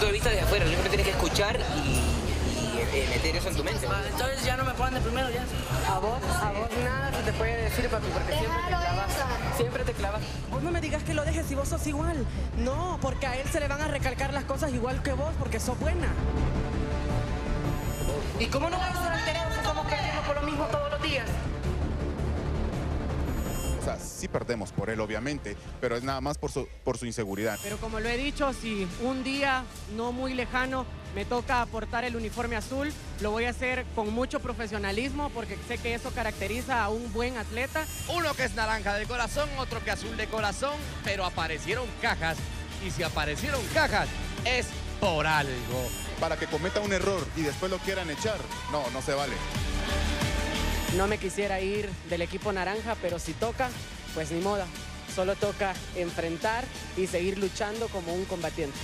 Punto de vista de afuera, que tienes que escuchar y, y, meter eso en tu mente. Entonces ya no me ponen de primero ya. A vos, a vos nada se te puede decir, papi, porque siempre te clavas. eso. Siempre te clavas. Vos no me digas que lo dejes si vos sos igual. No, porque a él se le van a recalcar las cosas igual que vos, porque sos buena. ¿Y cómo no vas a ser alterado si estamos perdiendo por lo mismo todos los días? Sí perdemos por él, obviamente, pero es nada más por su, por su inseguridad. Pero como lo he dicho, si un día no muy lejano me toca aportar el uniforme azul, lo voy a hacer con mucho profesionalismo, porque sé que eso caracteriza a un buen atleta. Uno que es naranja de corazón, otro que azul de corazón, pero aparecieron cajas. Y si aparecieron cajas, es por algo. Para que cometa un error y después lo quieran echar, no, no se vale. No me quisiera ir del equipo naranja, pero si toca, pues ni moda. Solo toca enfrentar y seguir luchando como un combatiente.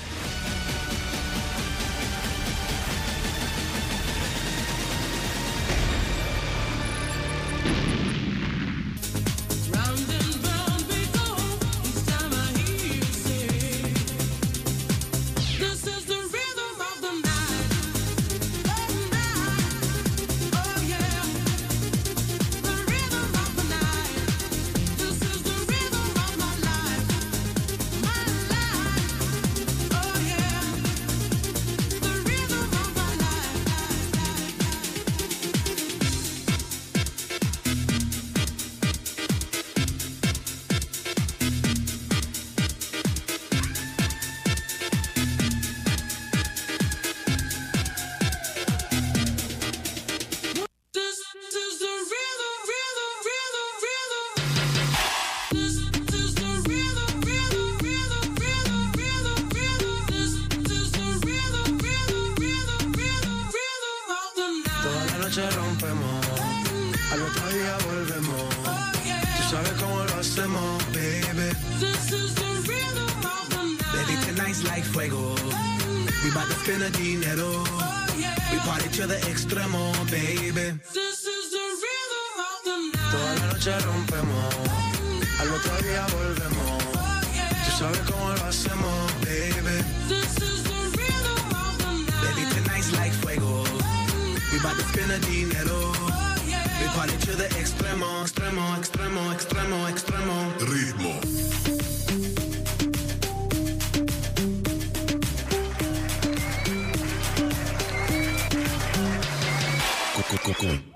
Coco. ¡Eh!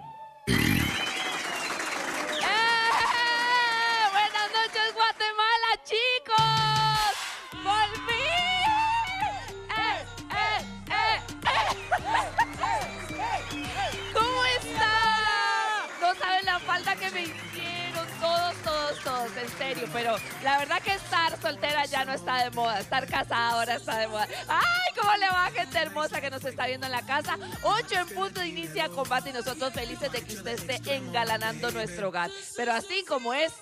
Viendo en la casa! 8 en punto inicia combate y nosotros felices de que usted esté engalanando nuestro hogar. Pero así como es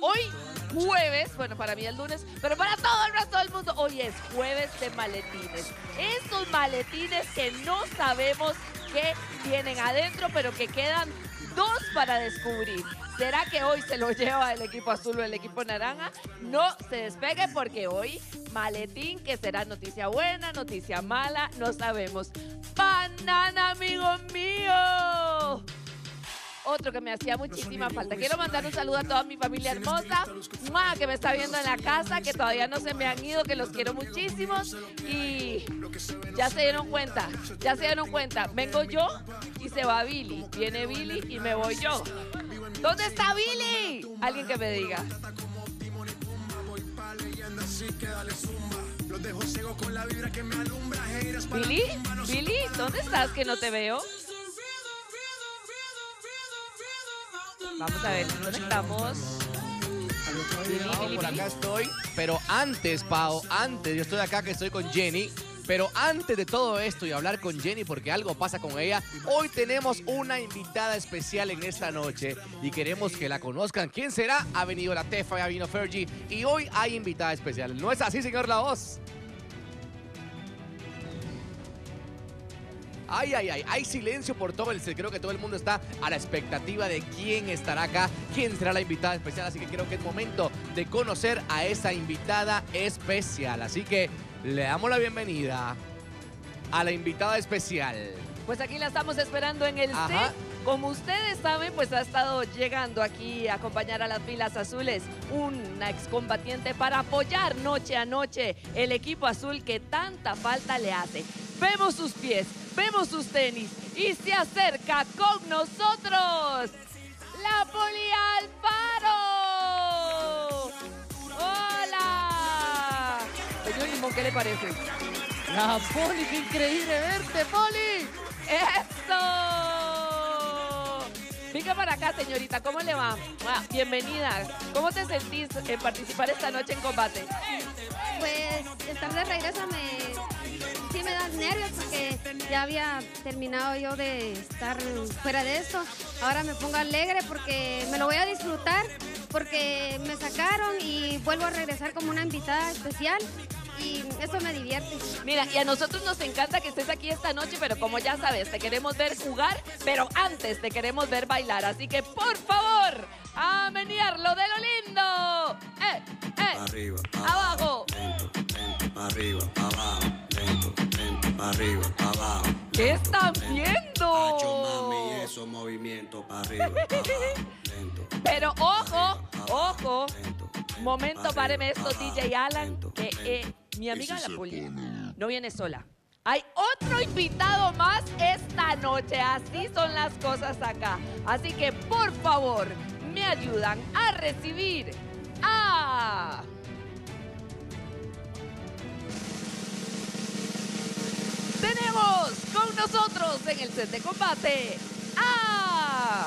hoy jueves, bueno, para mí el lunes, pero para todo el resto del mundo, hoy es jueves de maletines. Estos maletines que no sabemos qué tienen adentro, pero que quedan dos para descubrir. ¿Será que hoy se lo lleva el equipo azul o el equipo naranja? No se despegue porque hoy maletín que será noticia buena, noticia mala, no sabemos. Banana, amigo mío. Otro que me hacía muchísima falta. Quiero mandar un saludo a toda mi familia hermosa, ¡mua! que me está viendo en la casa, que todavía no se me han ido, que los quiero muchísimo. Y ya se dieron cuenta, ya se dieron cuenta. Vengo yo y se va Billy. Viene Billy y me voy yo. ¿Dónde está Billy? Alguien que me diga. Billy, Billy, ¿dónde estás que no te veo? Vamos a ver, ¿dónde estamos? Por acá estoy. Pero antes, Pau, antes, yo estoy acá que estoy con Jenny. Pero antes de todo esto y hablar con Jenny, porque algo pasa con ella, hoy tenemos una invitada especial en esta noche y queremos que la conozcan. ¿Quién será? Ha venido la Tefa, ya vino Fergie y hoy hay invitada especial. ¿No es así, señor La Voz? Ay, ay, ay, hay silencio por todo el Creo que todo el mundo está a la expectativa de quién estará acá, quién será la invitada especial. Así que creo que es momento de conocer a esa invitada especial. Así que le damos la bienvenida a la invitada especial. Pues aquí la estamos esperando en el Ajá. set. Como ustedes saben, pues ha estado llegando aquí a acompañar a las filas azules una excombatiente para apoyar noche a noche el equipo azul que tanta falta le hace. Vemos sus pies, vemos sus tenis y se acerca con nosotros la Poli Alfaro. ¡Hola! Señor Limón, ¿qué le parece? La Poli, qué increíble verte, Poli. ¡Eso! Venga para acá, señorita, ¿cómo le va? Ah, bienvenida. ¿Cómo te sentís en participar esta noche en combate? Pues estar de regreso me, me da nervios porque ya había terminado yo de estar fuera de esto. Ahora me pongo alegre porque me lo voy a disfrutar porque me sacaron y vuelvo a regresar como una invitada especial y eso me divierte. Mira, y a nosotros nos encanta que estés aquí esta noche, pero como ya sabes, te queremos ver jugar, pero antes te queremos ver bailar. Así que, por favor, a menearlo de lo lindo. ¡Eh, eh! Arriba, ¡Abajo! lento, lento, arriba, pa' arriba, pa' abajo. ¿Qué están Hacho, viendo? mami, esos movimientos pa' arriba, pa' abajo, lento. Pero ojo, ojo. lento, lento, Momento, páreme esto, DJ Alan, lento, que lento. eh, mi amiga la Poli no viene sola. Hay otro invitado más esta noche, así son las cosas acá. Así que por favor, me ayudan a recibir a... Tenemos con nosotros en el set de combate a...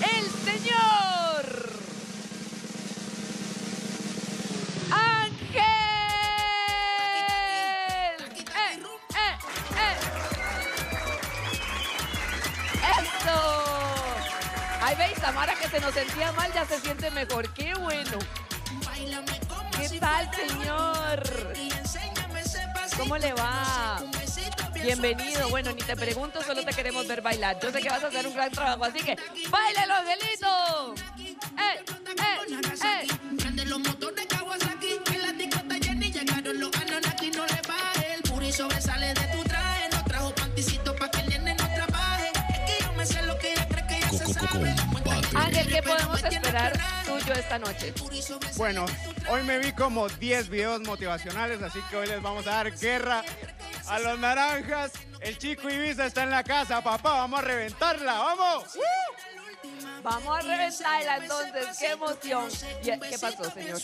El señor Ángel. Eh, eh, eh. Eso. Ay, veis, Tamara que se nos sentía mal ya se siente mejor. Qué bueno. ¿Qué tal, señor? ¿Cómo le va? Bienvenido. Bueno, ni te pregunto, solo te queremos ver bailar. Yo sé que vas a hacer un gran trabajo, así que ¡báilalo, Angelito! ¡Eh, eh, eh! Los motores Kawasaki En la discota Jenny llegaron los Anunnaki No le baje, el puri sobresale de tu traje No trajo panticito pa' que el nene no trabaje Es que yo me sé lo que ella cree que ya se Coco, coco, sabe combate. Ángel, ¿qué podemos esperar tuyo esta noche? Bueno, hoy me vi como 10 videos motivacionales, así que hoy les vamos a dar guerra a los naranjas. El chico Ibiza está en la casa, papá, vamos a reventarla, vamos. Vamos a reventarla entonces, qué emoción. ¿Y- ¿Qué pasó, señor?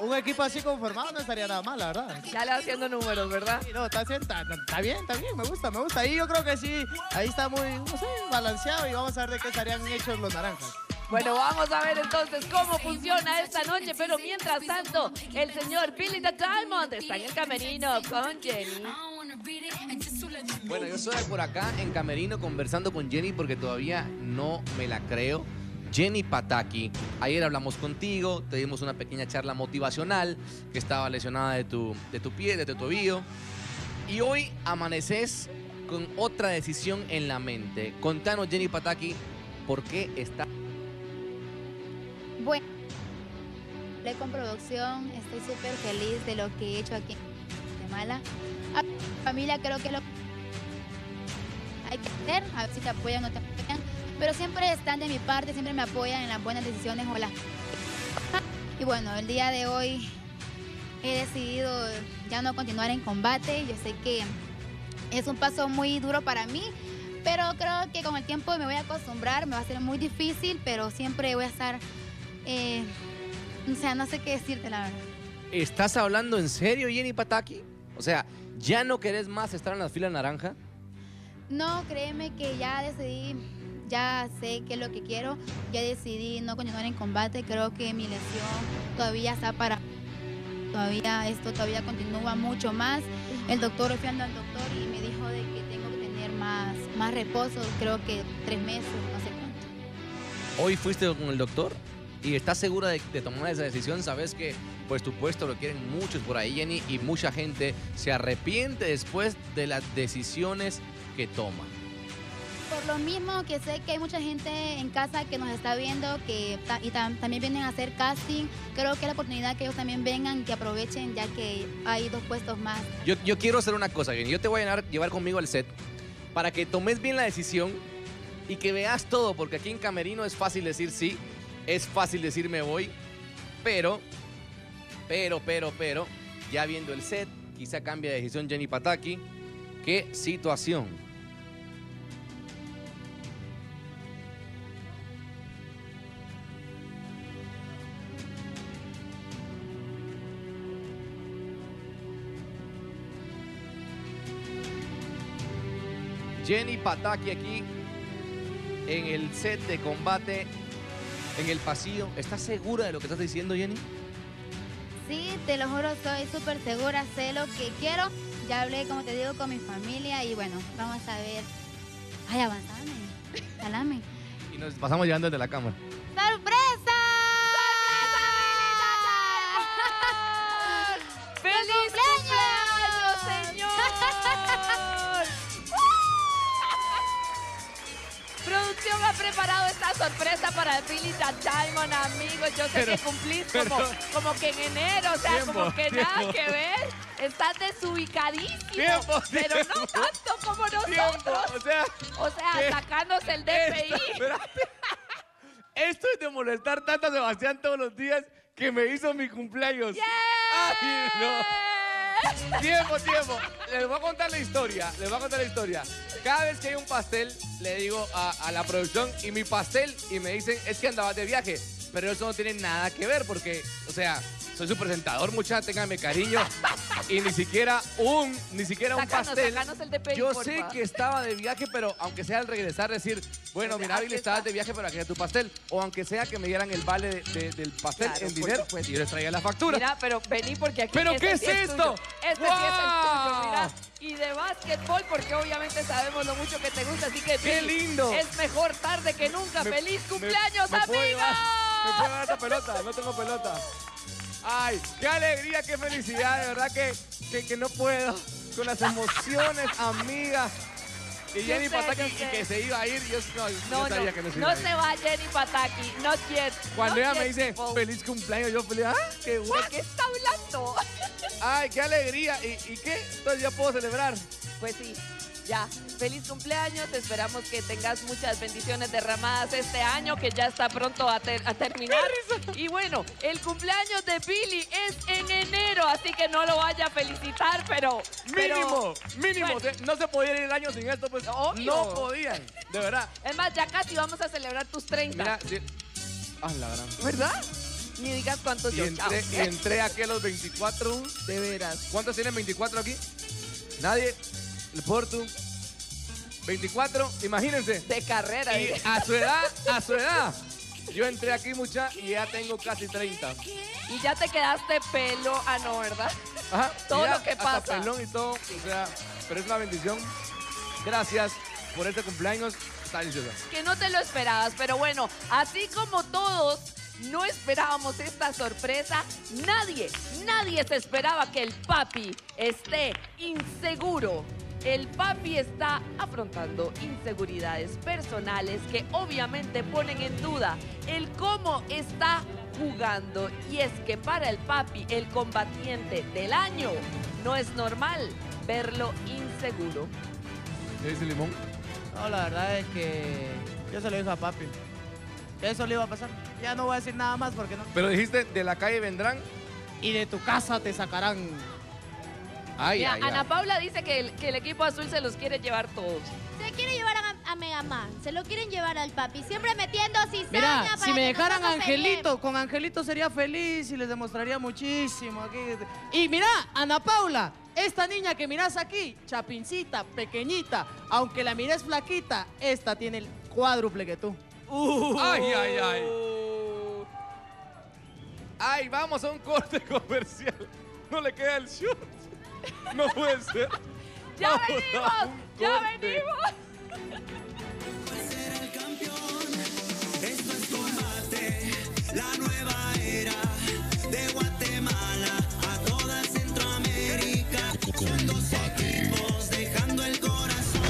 Un equipo así conformado no estaría nada mal, la verdad. Ya le haciendo números, ¿verdad? Sí, No, está, bien, está, está bien, está bien, me gusta, me gusta. Ahí yo creo que sí, ahí está muy, no sé, balanceado y vamos a ver de qué estarían hechos los naranjas. Bueno, vamos a ver entonces cómo funciona esta noche, pero mientras tanto, el señor Billy the Diamond está en el camerino con Jenny. Bueno, yo estoy por acá en Camerino conversando con Jenny porque todavía no me la creo. Jenny Pataki, ayer hablamos contigo, te dimos una pequeña charla motivacional que estaba lesionada de tu, de tu pie, de tu tobillo. Y hoy amaneces con otra decisión en la mente. Contanos, Jenny Pataki, ¿por qué está Bueno, con producción, estoy súper feliz de lo que he hecho aquí en Guatemala. Familia creo que lo hay que hacer, a ver si te apoyan o no te apoyan, pero siempre están de mi parte, siempre me apoyan en las buenas decisiones o. Y bueno, el día de hoy he decidido ya no continuar en combate, yo sé que es un paso muy duro para mí, pero creo que con el tiempo me voy a acostumbrar, me va a ser muy difícil, pero siempre voy a estar eh, o sea, no sé qué decirte, la verdad. ¿Estás hablando en serio, Jenny Pataki? O sea, ¿ya no querés más estar en la fila naranja? No, créeme que ya decidí, ya sé qué es lo que quiero, ya decidí no continuar en combate, creo que mi lesión todavía está para... Todavía esto todavía continúa mucho más. El doctor, fui andando al doctor y me dijo de que tengo que tener más, más reposo, creo que tres meses, no sé cuánto. Hoy fuiste con el doctor y estás segura de, de tomar esa decisión. Sabes que pues tu puesto lo quieren muchos por ahí, Jenny, y mucha gente se arrepiente después de las decisiones que toma. Por lo mismo que sé que hay mucha gente en casa que nos está viendo que y tam- también vienen a hacer casting, creo que es la oportunidad que ellos también vengan, que aprovechen ya que hay dos puestos más. Yo, yo quiero hacer una cosa, Jenny. Yo te voy a llevar, llevar conmigo al set para que tomes bien la decisión y que veas todo, porque aquí en Camerino es fácil decir sí, es fácil decir me voy, pero, pero, pero, pero, ya viendo el set, quizá cambia de decisión Jenny Pataki. ¿Qué situación? Jenny Pataki aquí en el set de combate, en el pasillo. ¿Estás segura de lo que estás diciendo, Jenny? Sí, te lo juro, soy súper segura, sé lo que quiero. Ya hablé, como te digo, con mi familia y bueno, vamos a ver. Ay, avanzame, jalame. Y nos pasamos llevando desde la cámara. ¡Sorpresa! ¡Feliz Producción ha preparado esta sorpresa para Billy the Diamond, amigos. Yo sé Pero- que cumplís pero- como, como que en enero, o sea, Tiempo, como que nada tiempo. que ver. Estás desubicadísimo. Tiempo, pero no tanto como nosotros. O sea, O sea, sacándose el DPI. Esto, es de molestar tanto a Sebastián todos los días que me hizo mi cumpleaños. ¡Ay, no! Tiempo, tiempo. Les voy a contar la historia. Les voy a contar la historia. Cada vez que hay un pastel, le digo a, a la producción y mi pastel y me dicen, es que andabas de viaje. Pero eso no tiene nada que ver porque, o sea, soy su presentador, mucha, ténganme cariño. Y ni siquiera un, ni siquiera un pastel. el Yo porfa. sé que estaba de viaje, pero aunque sea al regresar decir, bueno, Aquí mira, Billy, estabas de viaje, pero aquí está tu pastel. O aunque sea que me dieran el vale de- de- del pastel Claro, en dinero, y yo les traía la factura. Mira, pero vení porque aquí. ¿Pero este qué es sí esto? Este sí es el tuyo. Y de básquetbol, porque obviamente sabemos lo mucho que te gusta, así que. ¡Qué Billy, lindo! Es mejor tarde que nunca. Me- ¡Feliz cumpleaños, me amigos! Llevar- ¿Me puedo llevar esta pelota? No tengo pelota. Ay, qué alegría, qué felicidad, de verdad que, que, que no puedo. Con las emociones, amiga. Y Yo Jenny sé, Pataki sé. que se iba a ir, yo, no, yo No, sabía no, que no se no iba a se ir. va Jenny Pataki, not yet. Cuando ella me dice people. feliz cumpleaños, yo feliz, ¡ah, qué guay! ¿De qué está hablando? ¡Ay, qué alegría! ¿Y, y qué? Entonces ya puedo celebrar. Pues sí, ya. Feliz cumpleaños. Esperamos que tengas muchas bendiciones derramadas este año, que ya está pronto a, ter- a terminar. Y bueno, el cumpleaños de Billy es en enero, así que no lo vaya a felicitar, pero. pero- Mínimo, mínimo. Bueno. No se podía ir el año sin esto, pues Obvio. no podían. De verdad. Es más, ya casi vamos a celebrar tus 30. Mira. Ah, la gran. ¿Verdad? Ni digas cuántos Y yo. entré, y entré aquí a los 24. De veras. ¿Cuántos tienen 24 aquí? Nadie. El Portu. 24, imagínense. De carrera. Y a su edad, a su edad. Yo entré aquí mucha y ya tengo casi 30. Y ya te quedaste pelo. Ah, no, ¿verdad? Ajá. Todo ya lo que hasta pasa. pelón y todo. O sea, pero es una bendición. Gracias por este cumpleaños. Deliciosa. que no te lo esperabas. Pero bueno, así como todos no esperábamos esta sorpresa, nadie, nadie se esperaba que el papi esté inseguro. El papi está afrontando inseguridades personales que obviamente ponen en duda el cómo está jugando. Y es que para el papi, el combatiente del año, no es normal verlo inseguro. ¿Qué dice Limón? No, la verdad es que yo se lo dije a papi. Eso le iba a pasar. Ya no voy a decir nada más porque no. Pero dijiste, de la calle vendrán. Y de tu casa te sacarán. Ay, Mira, ay, Ana ay. Paula dice que el, que el equipo azul se los quiere llevar todos. Se quiere llevar a, a Megaman, se lo quieren llevar al papi, siempre metiendo cizaña Mira, para si me que dejaran Angelito, con Angelito sería feliz y les demostraría muchísimo aquí. Y mira, Ana Paula, esta niña que miras aquí, chapincita, pequeñita, aunque la mires flaquita, esta tiene el cuádruple que tú. Ay, ay, ay. Ay, vamos a un corte comercial. No le queda el short. No puede ser. ¡Ya a venimos! un ¡Ya corte. venimos! Esto es combate, la nueva era de Guatemala a toda Centroamérica. Son dos equipos dejando el corazón.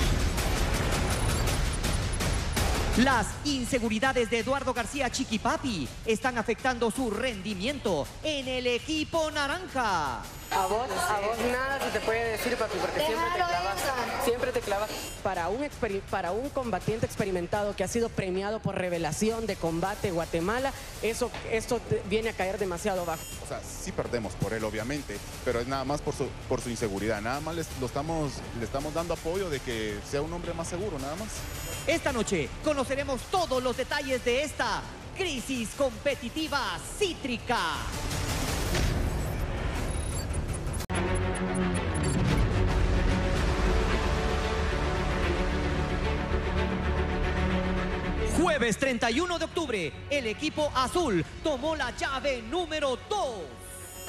Las inseguridades de Eduardo García Chiquipapi están afectando su rendimiento en el equipo naranja. A vos, a vos nada se te puede decir, papi, porque siempre te clavas. Siempre te clavas. Para un, para un combatiente experimentado que ha sido premiado por revelación de combate Guatemala, eso, esto viene a caer demasiado bajo. O sea, sí perdemos por él, obviamente, pero es nada más por su, por su inseguridad. Nada más les- lo estamos, le estamos dando apoyo de que sea un hombre más seguro, nada más. Esta noche conoceremos todos los detalles de esta crisis competitiva cítrica. Jueves 31 de octubre, el equipo azul tomó la llave número 2.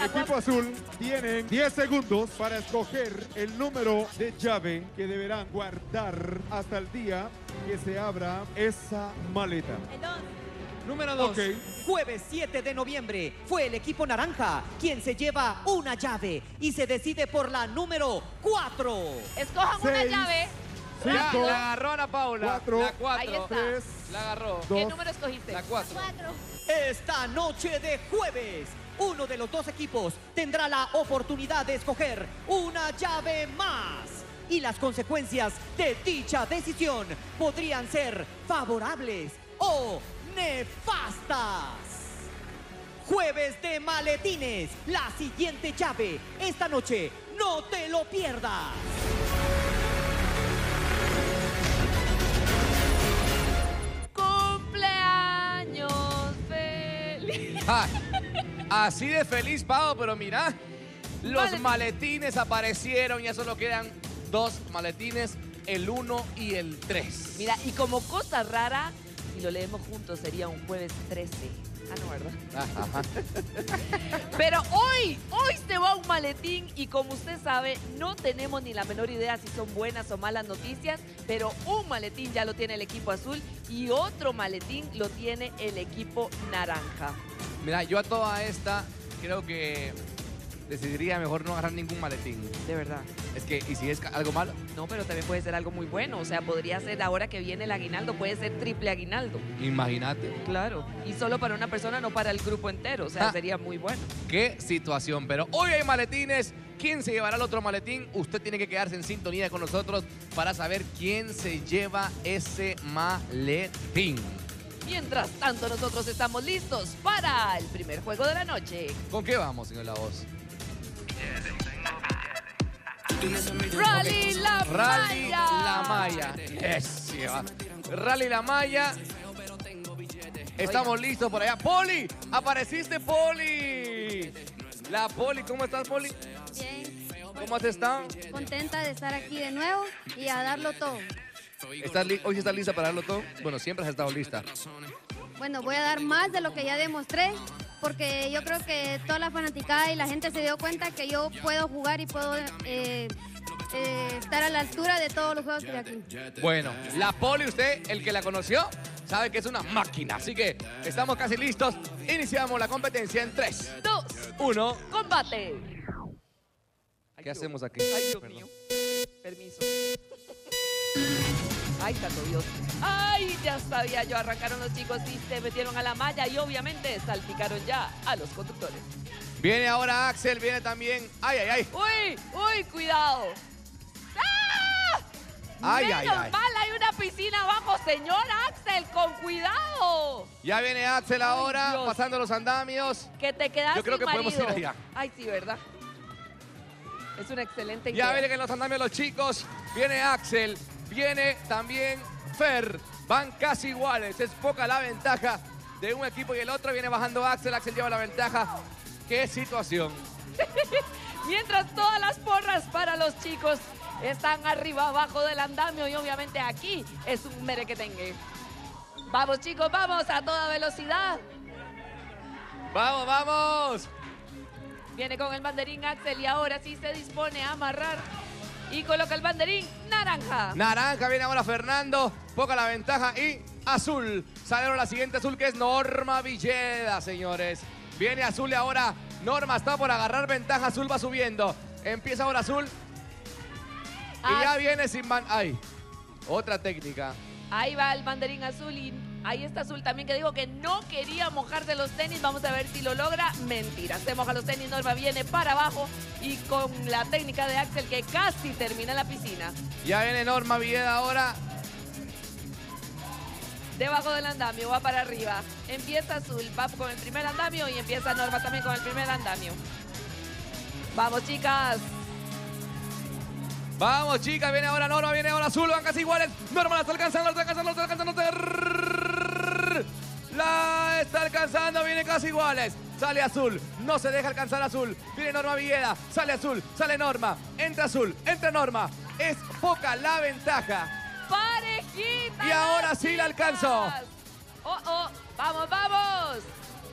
Equipo azul, tienen 10 segundos para escoger el número de llave que deberán guardar hasta el día que se abra esa maleta. Número 2. Ok. Jueves 7 de noviembre fue el equipo naranja quien se lleva una llave y se decide por la número 4. Escojan una llave. Cinco, La, la agarró Ana Paula. cuatro, la Ahí 4. está. tres, La agarró. ¿Qué número escogiste? La 4. Esta noche de jueves, uno de los dos equipos tendrá la oportunidad de escoger una llave más. Y las consecuencias de dicha decisión podrían ser favorables o nefastas. Jueves de maletines, la siguiente llave. Esta noche, no te lo pierdas. Ah, así de feliz, Pau, pero mira, los maletines aparecieron, ya solo quedan dos maletines, el 1 y el 3. Mira, y como cosa rara, si lo leemos juntos, sería un jueves 13. Ah, no, ¿verdad? Pero hoy, hoy se va un maletín y como usted sabe, no tenemos ni la menor idea si son buenas o malas noticias, pero un maletín ya lo tiene el equipo azul y otro maletín lo tiene el equipo naranja. Mira, yo a toda esta creo que decidiría mejor no agarrar ningún maletín. De verdad. Es que, ¿y si es algo malo? No, pero también puede ser algo muy bueno. O sea, podría ser ahora que viene el aguinaldo, puede ser triple aguinaldo. Imagínate. Claro. Y solo para una persona, no para el grupo entero. O sea, Ah. sería muy bueno. Qué situación. Pero hoy hay maletines. ¿Quién se llevará el otro maletín? Usted tiene que quedarse en sintonía con nosotros para saber quién se lleva ese maletín. Mientras tanto, nosotros estamos listos para el primer juego de la noche. ¿Con qué vamos, señor La Voz? Rally La Rally Maya. La Maya. Rally La Maya. Estamos listos por allá. ¡Poli! ¡Apareciste, Poli! La Poli, ¿cómo estás, Poli? Bien, ¿Cómo has estado? contenta de estar aquí de nuevo y a darlo todo. ¿Estás li- ¿Hoy estás lista para darlo todo? Bueno, siempre has estado lista. Bueno, voy a dar más de lo que ya demostré, porque yo creo que toda la fanaticada y la gente se dio cuenta que yo puedo jugar y puedo eh, eh, estar a la altura de todos los juegos que hay aquí. Bueno, la Poli, usted, el que la conoció, sabe que es una máquina. Así que estamos casi listos. Iniciamos la competencia en 3, Dos, 1. combate. ¿Qué hacemos aquí? Ay, Dios mío. Permiso. Ay, santo Dios. Ay, ya sabía yo. Arrancaron los chicos y se metieron a la malla y obviamente salpicaron ya a los conductores. Viene ahora Axel, viene también. ¡Ay, ay, ay! ¡Uy! ¡Uy! ¡Cuidado! ¡Ah! Ay, Menos ay, ay. mal hay una piscina abajo, señor Axel, con cuidado. Ya viene Axel ahora, Dios. pasando los andamios. Que te quedas Yo creo sin que podemos ir allá. Ay, sí, ¿verdad? Es una excelente Ya idea. vienen en los andamios los chicos. Viene Axel, viene también Fer. Van casi iguales. Es poca la ventaja de un equipo y el otro. Viene bajando Axel. Axel lleva la ventaja. ¡Qué situación! Mientras todas las porras para los chicos están arriba, abajo del andamio y obviamente aquí es un merequetengue. Vamos chicos, vamos a toda velocidad. ¡Vamos, vamos! Viene con el banderín Axel y ahora sí se dispone a amarrar y coloca el banderín naranja. Naranja viene ahora Fernando. Poca la ventaja y azul. Salieron la siguiente azul que es Norma Villeda, señores. Viene azul y ahora Norma está por agarrar ventaja. Azul va subiendo. Empieza ahora azul. Y ya viene sin man. ¡Ay! Otra técnica. Ahí va el banderín azul y ahí está azul también que dijo que no quería mojarse los tenis. Vamos a ver si lo logra. Mentira. Se moja los tenis. Norma viene para abajo y con la técnica de Axel que casi termina la piscina. Ya viene Norma Villeda ahora. Debajo del andamio, va para arriba. Empieza azul, va con el primer andamio y empieza Norma también con el primer andamio. Vamos, chicas. Vamos, chicas, viene ahora Norma, viene ahora Azul, van casi iguales. Norma la está alcanzando, la está alcanzando, la está alcanzando. La está alcanzando, viene casi iguales. Sale Azul, no se deja alcanzar Azul. Viene Norma Villeda, sale Azul, sale Norma. Entra Azul, entra Norma. Es poca la ventaja. Parejita. Y ahora sí la alcanzó. Oh, oh, vamos, vamos.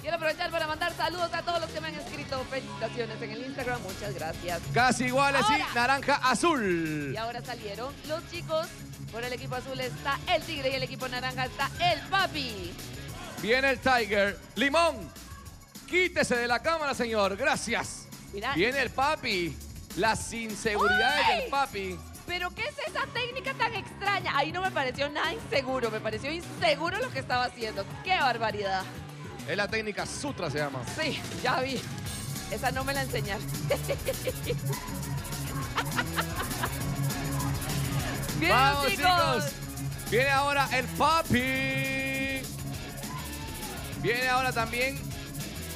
Quiero aprovechar para mandar saludos a todos los que me han escrito felicitaciones en el Instagram. Muchas gracias. Casi iguales Ahora. y naranja azul. Y ahora salieron los chicos. Por el equipo azul está el tigre y el equipo naranja está el papi. Viene el Tiger. Limón, quítese de la cámara, señor. Gracias. Viene el papi. Las inseguridades del papi. Pero ¿qué es esa técnica tan extraña? Ahí no me pareció nada inseguro, me pareció inseguro lo que estaba haciendo. ¡Qué barbaridad! Es la técnica Sutra, se llama. Sí, ya vi. Esa no me la enseñaron. Bien, Vamos, chicos. chicos. Viene ahora el papi. Viene ahora también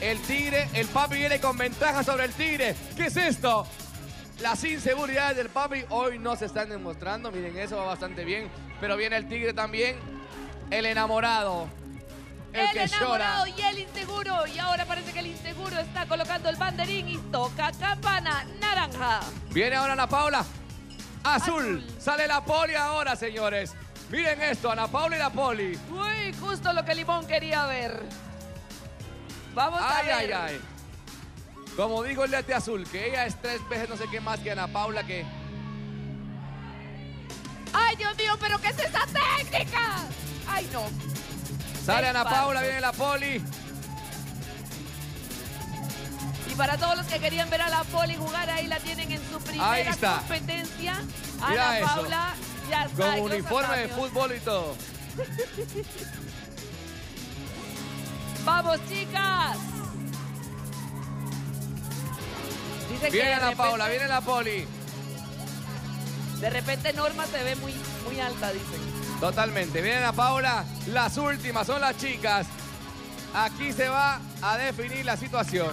el tigre. El papi viene con ventaja sobre el tigre. ¿Qué es esto? Las inseguridades del papi hoy no se están demostrando. Miren, eso va bastante bien. Pero viene el tigre también. El enamorado. El, El que enamorado llora. y el inseguro. Y ahora parece que el inseguro está colocando el banderín y toca campana naranja. Viene ahora Ana Paula. Azul. Sale la poli ahora, señores. Miren esto, Ana Paula y la poli. Uy, justo lo que Limón quería ver. Vamos a Ay, ver. ay, ay. Como dijo el de azul, que ella es tres veces no sé qué más que Ana Paula, que Ay, Dios mío, pero ¿qué es esa técnica? Ay, no. Sale Ana. Paula, viene la poli. Y para todos los que querían ver a la Poli jugar, ahí la tienen en su primera Ahí está. competencia. Mira Ana eso. Paula ya está. Con uniforme de fútbol y todo. ¡Vamos, chicas! Dice que Viene Ana repente- Paula, viene la poli. De repente Norma se ve muy, muy alta, dicen. Totalmente. Viene Ana Paula. Las últimas son las chicas. Aquí se va a definir la situación.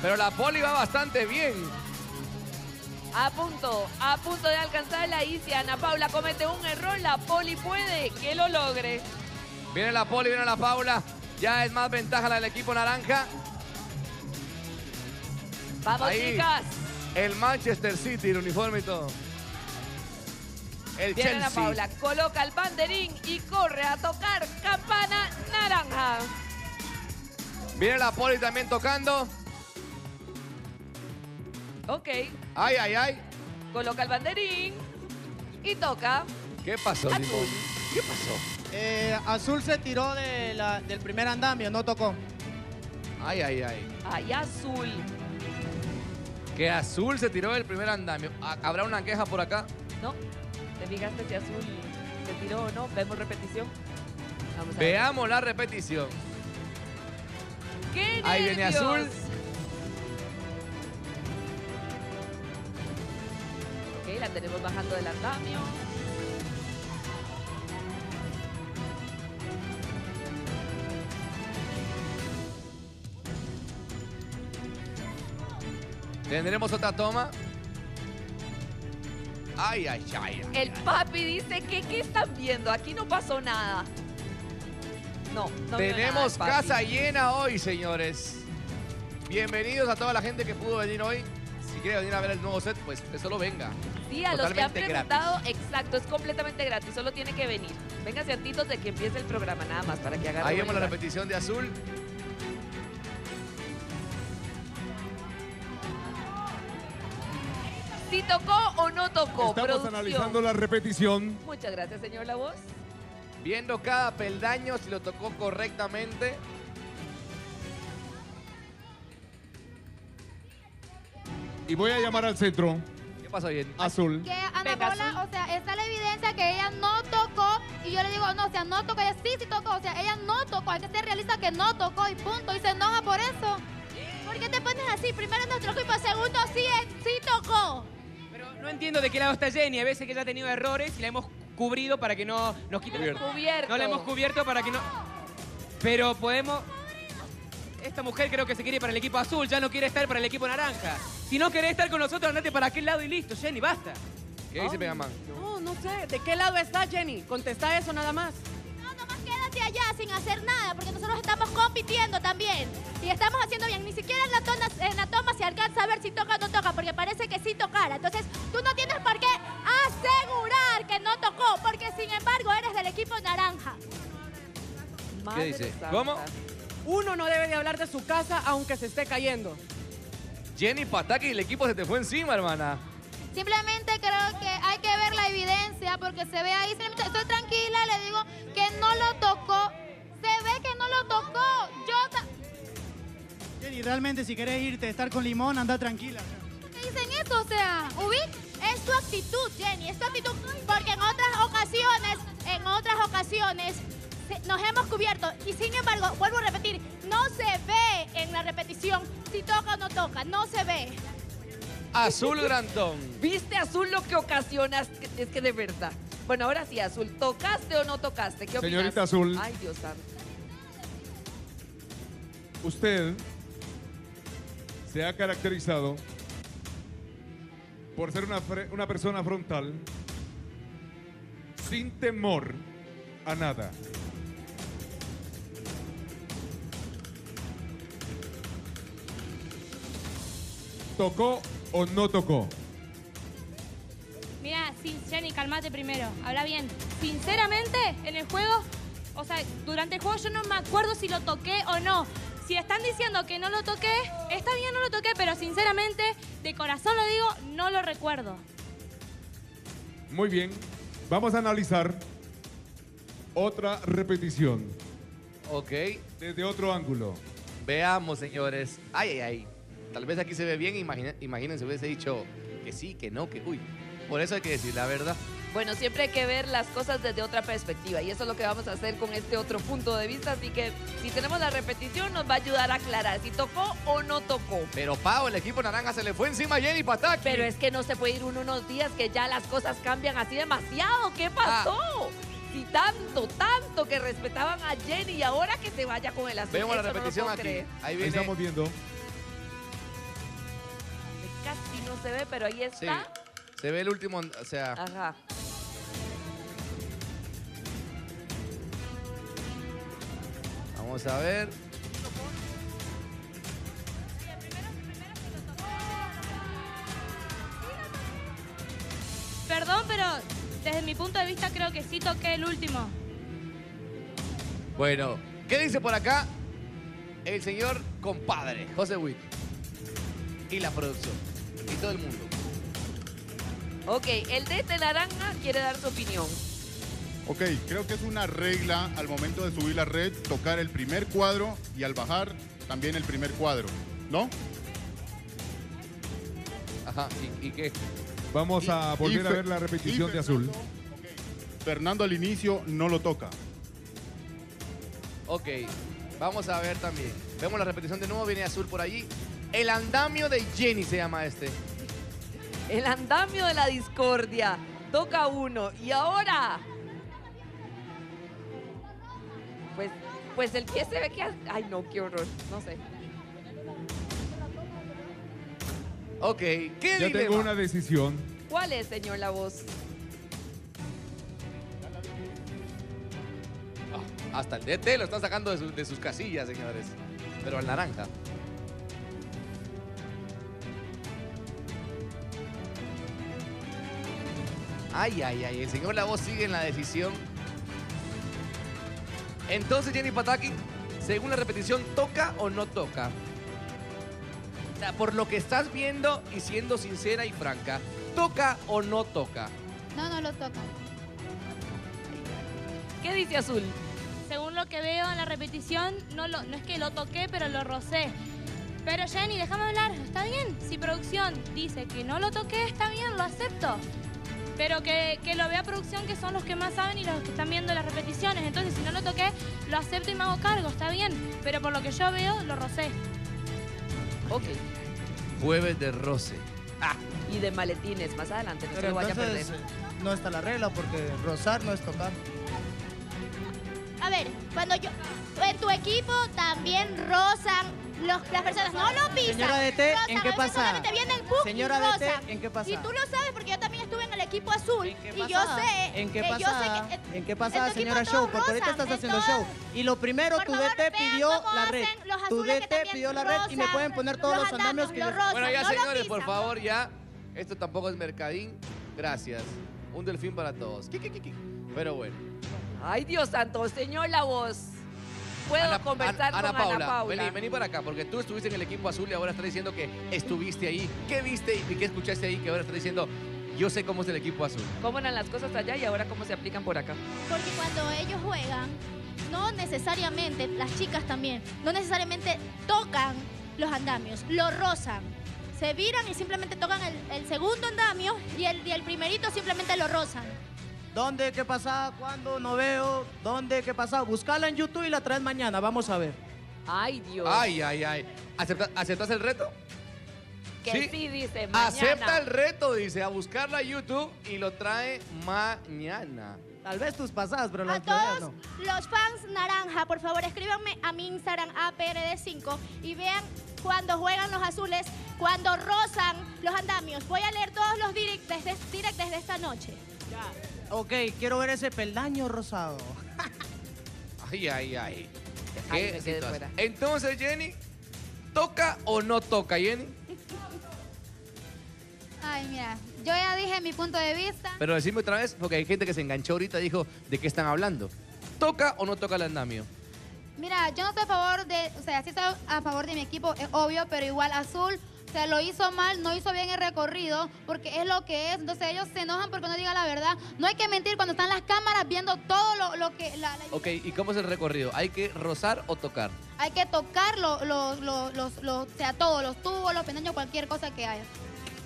Pero la poli va bastante bien. A punto, a punto de alcanzarla y si Ana Paula comete un error, la Poli puede que lo logre. Viene la poli, viene la Paula. Ya es más ventaja la del equipo naranja. Vamos, Ahí. chicas. El Manchester City, el uniforme y todo. El Viene Chelsea. Ana Paula, coloca el banderín y corre a tocar campana naranja. Viene la poli también tocando. Ok, Ay, ay, ay. coloca el banderín y toca. ¿Qué pasó, Azul. Limón? ¿Qué pasó? Eh, azul se tiró de la- del primer andamio, no tocó. Ay, ay, ay. Ay, azul. Que azul se tiró del primer andamio. ¿Ha- ¿Habrá una queja por acá? No, ¿te fijaste si azul se tiró o no? Vemos repetición. Vamos a ver. Veamos la repetición. ¡Qué Ahí viene azul. Ok, la tenemos bajando del andamio. Tendremos otra toma. Ay, ay, ay. ay. El papi dice que ¿qué están viendo? Aquí no pasó nada. No, no nada Tenemos casa llena hoy, señores. Bienvenidos a toda la gente que pudo venir hoy. Si quiere venir a ver el nuevo set, pues que solo venga. Sí, a los que han Totalmente preguntado, exacto, es completamente gratis, solo tiene que venir. Véngase antitos de que empiece el programa, nada más, para que agarre Ahí vemos la repetición de azul. Si tocó o no tocó, Estamos producción. analizando la repetición. Muchas gracias, señor La Voz. Viendo cada peldaño si lo tocó correctamente. Y voy a llamar al centro. pasó bien? Azul. Que Ana Venga, Paula, Azul. o sea, está la evidencia que ella no tocó y yo le digo, no, o sea, no tocó, ella sí, sí tocó, o sea, ella no tocó, hay que ser realista que no tocó y punto, y se enoja por eso. ¿Por qué te pones así? Primero nuestro equipo, segundo sí, eh, sí tocó. No entiendo de qué lado está Jenny. A veces que ella ha tenido errores y la hemos cubrido para que no nos quiten. Cubierto. Cubierto. No la hemos cubierto para que no. Pero podemos. Esta mujer creo que se quiere para el equipo azul, ya no quiere estar para el equipo naranja. Si no querés estar con nosotros, andate para aquel lado y listo, Jenny, basta. ¿Qué dice Megaman? No, no sé. ¿De qué lado está Jenny? Contesta eso nada más. Allá sin hacer nada, porque nosotros estamos compitiendo también. Y estamos haciendo bien. Ni siquiera en la, toma, en la toma se alcanza a ver si toca o no toca, porque parece que sí tocara. Entonces, tú no tienes por qué asegurar que no tocó, porque sin embargo eres del equipo naranja. ¿Qué dice? ¿Cómo? Uno no debe de hablar de su casa aunque se esté cayendo. Jenny Pataki y el equipo se te fue encima, hermana. Simplemente creo que hay que ver la evidencia porque se ve ahí, estoy tranquila, le digo que no lo tocó, se ve que no lo tocó, yo... Jenny, realmente si querés irte, estar con limón, anda tranquila. ¿Qué dicen eso? O sea, ubic, Es tu actitud, Jenny, es tu actitud. Porque en otras ocasiones, en otras ocasiones, nos hemos cubierto. Y sin embargo, vuelvo a repetir, no se ve en la repetición si toca o no toca, no se ve. Azul Grantón. ¿Viste, Azul, lo que ocasionas? Es que de verdad. Bueno, ahora sí, Azul, ¿tocaste o no tocaste? ¿Qué opinas? Señorita Azul. Ay, Dios santo. Usted se ha caracterizado por ser una, una persona frontal sin temor a nada. ¿Tocó o no tocó? Mira, Jenny, calmate primero. Habla bien. Sinceramente, en el juego, o sea, durante el juego yo no me acuerdo si lo toqué o no. Si están diciendo que no lo toqué, está bien, no lo toqué, pero sinceramente, de corazón lo digo, no lo recuerdo. Muy bien, vamos a analizar otra repetición Ok. desde otro ángulo. Veamos, señores. Ay, ay, ay. Tal vez aquí se ve bien. Imagina- imagínense, hubiese dicho que sí, que no, que uy. Por eso hay que decir la verdad. Bueno, siempre hay que ver las cosas desde otra perspectiva y eso es lo que vamos a hacer con este otro punto de vista. Así que si tenemos la repetición nos va a ayudar a aclarar si tocó o no tocó. Pero Pau, el equipo naranja se le fue encima a Jenny Pataki. Pero es que no se puede ir uno unos días que ya las cosas cambian así demasiado. ¿Qué pasó? Ah. Si tanto, tanto que respetaban a Jenny y ahora que se vaya con el azul. Vemos la no repetición aquí. creer. Ahí Ahí viene. estamos viendo. Se ve, pero ahí Sí. está. Se ve el último, o sea. Ajá. Vamos a ver. Perdón, pero desde mi punto de vista creo que sí toqué el último. Bueno, ¿qué dice por acá el señor compadre, José Witt? Y la producción. Todo el mundo. Ok, el de este naranja quiere dar su opinión. Ok, creo que es una regla al momento de subir la red, tocar el primer cuadro y al bajar también el primer cuadro, ¿no? Ajá, ¿y, y qué? Vamos a volver a ver la repetición de azul. Fernando al inicio no lo toca. Ok, vamos a ver también. Vemos la repetición de nuevo, viene azul por allí. El andamio de Jenny se llama este. El andamio de la discordia. Toca uno. Y ahora. Pues, pues el pie se ve que. Ay, no, qué horror. No sé. Ok, ¿qué Ya dilema? tengo una decisión. ¿Cuál es, señor La Voz? Ah, hasta el DT lo están sacando de, su- de sus casillas, señores. Pero al naranja. Ay, ay, ay. El señor La Voz sigue en la decisión. Entonces, Jenny Pataki, según la repetición, ¿toca o no toca? O sea, por lo que estás viendo y siendo sincera y franca, ¿toca o no toca? No, no lo toca. ¿Qué dice Azul? Según lo que veo en la repetición, no, lo, no es que lo toqué, pero lo rocé. Pero Jenny, déjame hablar, está bien. Si producción dice que no lo toqué, está bien, lo acepto. Pero que, que lo vea producción, que son los que más saben y los que están viendo las repeticiones. Entonces, si no lo toqué, lo acepto y me hago cargo, está bien. Pero por lo que yo veo, lo rocé. Ok. Jueves de roce. Ah, y de maletines, más adelante, no se Pero lo vaya a perder. no está la regla porque rozar no es tocar. A ver, cuando yo. En tu equipo también rozan los, las personas. No lo pisan. Señora DT, ¿en qué pasa? Señora DT. ¿en qué pasa? Y tú lo sabes porque yo también equipo azul. y yo sé. ¿En qué eh, yo sé pasa? que, eh, ¿En qué en pasa, tu señora Show? Porque ahorita estás haciendo entonces- show. Y lo primero, Por tu favor, DT pidió la red. los Tu DT pidió la red y me pueden poner todos los los andamios que lo yo rozan. Bueno, ya no señores, por favor, ya. Esto tampoco es mercadín. Gracias. Un delfín para todos. Pero bueno. Ay, Dios santo, señor la voz. Puedo Ana- conversar Ana, con Paula, Ana Paula. Vení, vení para acá, porque tú estuviste en el equipo azul y ahora estás diciendo que estuviste ahí. ¿Qué viste y qué escuchaste ahí que ahora estás diciendo, yo sé cómo es el equipo azul? ¿Cómo eran las cosas allá y ahora cómo se aplican por acá? Porque cuando ellos juegan, no necesariamente, las chicas también, no necesariamente tocan los andamios, lo rozan. Se viran y simplemente tocan el, el segundo andamio y el, y el primerito simplemente lo rozan. ¿Dónde? ¿Qué pasa? ¿Cuándo? No veo. ¿Dónde? ¿Qué pasa? Buscala en YouTube y la traes mañana. Vamos a ver. Ay, Dios. Ay, ay, ay. ¿Acepta- ¿Aceptas el reto? Que sí, dice mañana. Acepta el reto, dice, a buscarla a YouTube y lo trae mañana. Tal vez tus pasadas, pero A las tuyas todos no. los fans naranja, por favor, escríbanme a mi Instagram APRD5 y vean cuando juegan los azules, cuando rozan los andamios. Voy a leer todos los directs desde, direct desde esta noche. Ok, quiero ver ese peldaño rosado. Ay, ay, ay. Ay. Entonces, Jenny, ¿toca o no toca, Jenny? Ay, mira, yo ya dije mi punto de vista. Pero decime otra vez, porque hay gente que se enganchó ahorita y dijo, ¿de qué están hablando? ¿Toca o no toca el andamio? Mira, yo no estoy a favor de, o sea, sí estoy a favor de mi equipo, es obvio, pero igual Azul, o sea, lo hizo mal, no hizo bien el recorrido, porque es lo que es. Entonces ellos se enojan porque no diga la verdad. No hay que mentir cuando están las cámaras viendo todo lo, lo que, la- la- Ok, ¿y cómo es el recorrido? ¿Hay que rozar o tocar? hay que tocar lo- lo- lo- los, los- o sea, todo, los tubos, los pendaños, cualquier cosa que haya.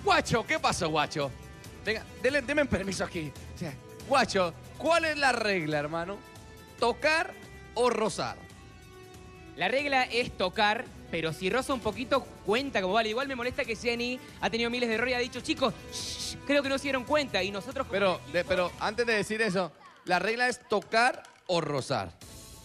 Guacho, ¿qué pasó, guacho? Venga, denle, denme permiso aquí. O sea, Guacho, ¿cuál es la regla, hermano? ¿Tocar o rozar? La regla es tocar, pero si roza un poquito, cuenta como vale. Igual me molesta que Jenny ha tenido miles de errores y ha dicho, chicos, shh, creo que no se dieron cuenta. Y nosotros. Pero, de- pero antes de decir eso, la regla es tocar o rozar.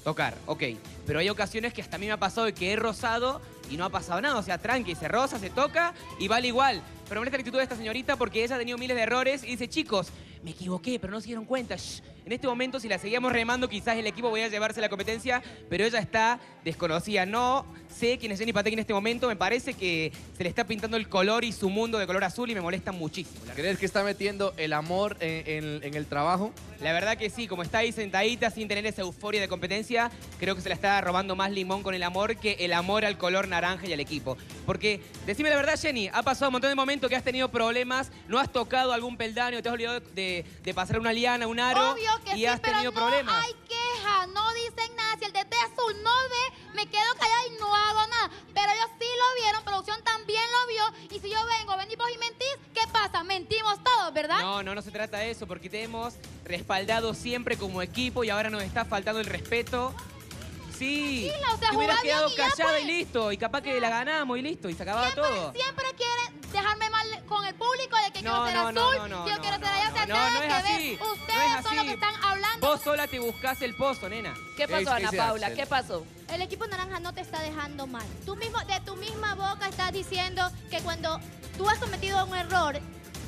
Tocar, ok. Pero hay ocasiones que hasta a mí me ha pasado de que he rozado y no ha pasado nada. O sea, tranqui, se roza, se toca y vale igual. Pero molesta la actitud de esta señorita porque ella ha tenido miles de errores y dice, chicos, me equivoqué, pero no se dieron cuenta. Shh. En este momento, si la seguíamos remando, quizás el equipo voy a llevarse la competencia, pero ella está desconocida. No sé quién es Jenny Patek en este momento. Me parece que se le está pintando el color y su mundo de color azul y me molesta muchísimo. la ¿Crees que está metiendo el amor en, en- en el trabajo? La verdad que sí, como está ahí sentadita sin tener esa euforia de competencia, creo que se la está robando más limón con el amor que el amor al color naranja y al equipo. Porque, decime la verdad, Jenny, ha pasado un montón de momentos que has tenido problemas, no has tocado algún peldaño, te has olvidado de, de pasar una liana, un aro Obvio que y sí, has pero tenido no problemas. hay queja, no dicen nada. Si el DT azul no ve, me quedo callada y no Pero ellos sí lo vieron, producción también lo vio. Y si yo vengo, venís vos y mentís, ¿qué pasa? Mentimos todos, ¿verdad? No, no, no se trata de eso, porque te hemos respaldado siempre como equipo y ahora nos está faltando el respeto. Sí, Sí, o sea, te hubieras quedado y ya, callada y pues. listo, y capaz que la ganamos y listo, y se acababa todo. Siempre quieren dejarme mal con el público de que No, quiero ser no, no, azul, no, no, que yo no, quiero no, ser allá. O sea, nada que así, ver. no Ustedes es son los que están hablando. Vos sola te buscás el pozo, nena. ¿Qué pasó, Ana Paula? ¿Qué pasó? El equipo naranja no te está dejando mal. Tú mismo, de tu misma boca estás diciendo que cuando tú has cometido un error,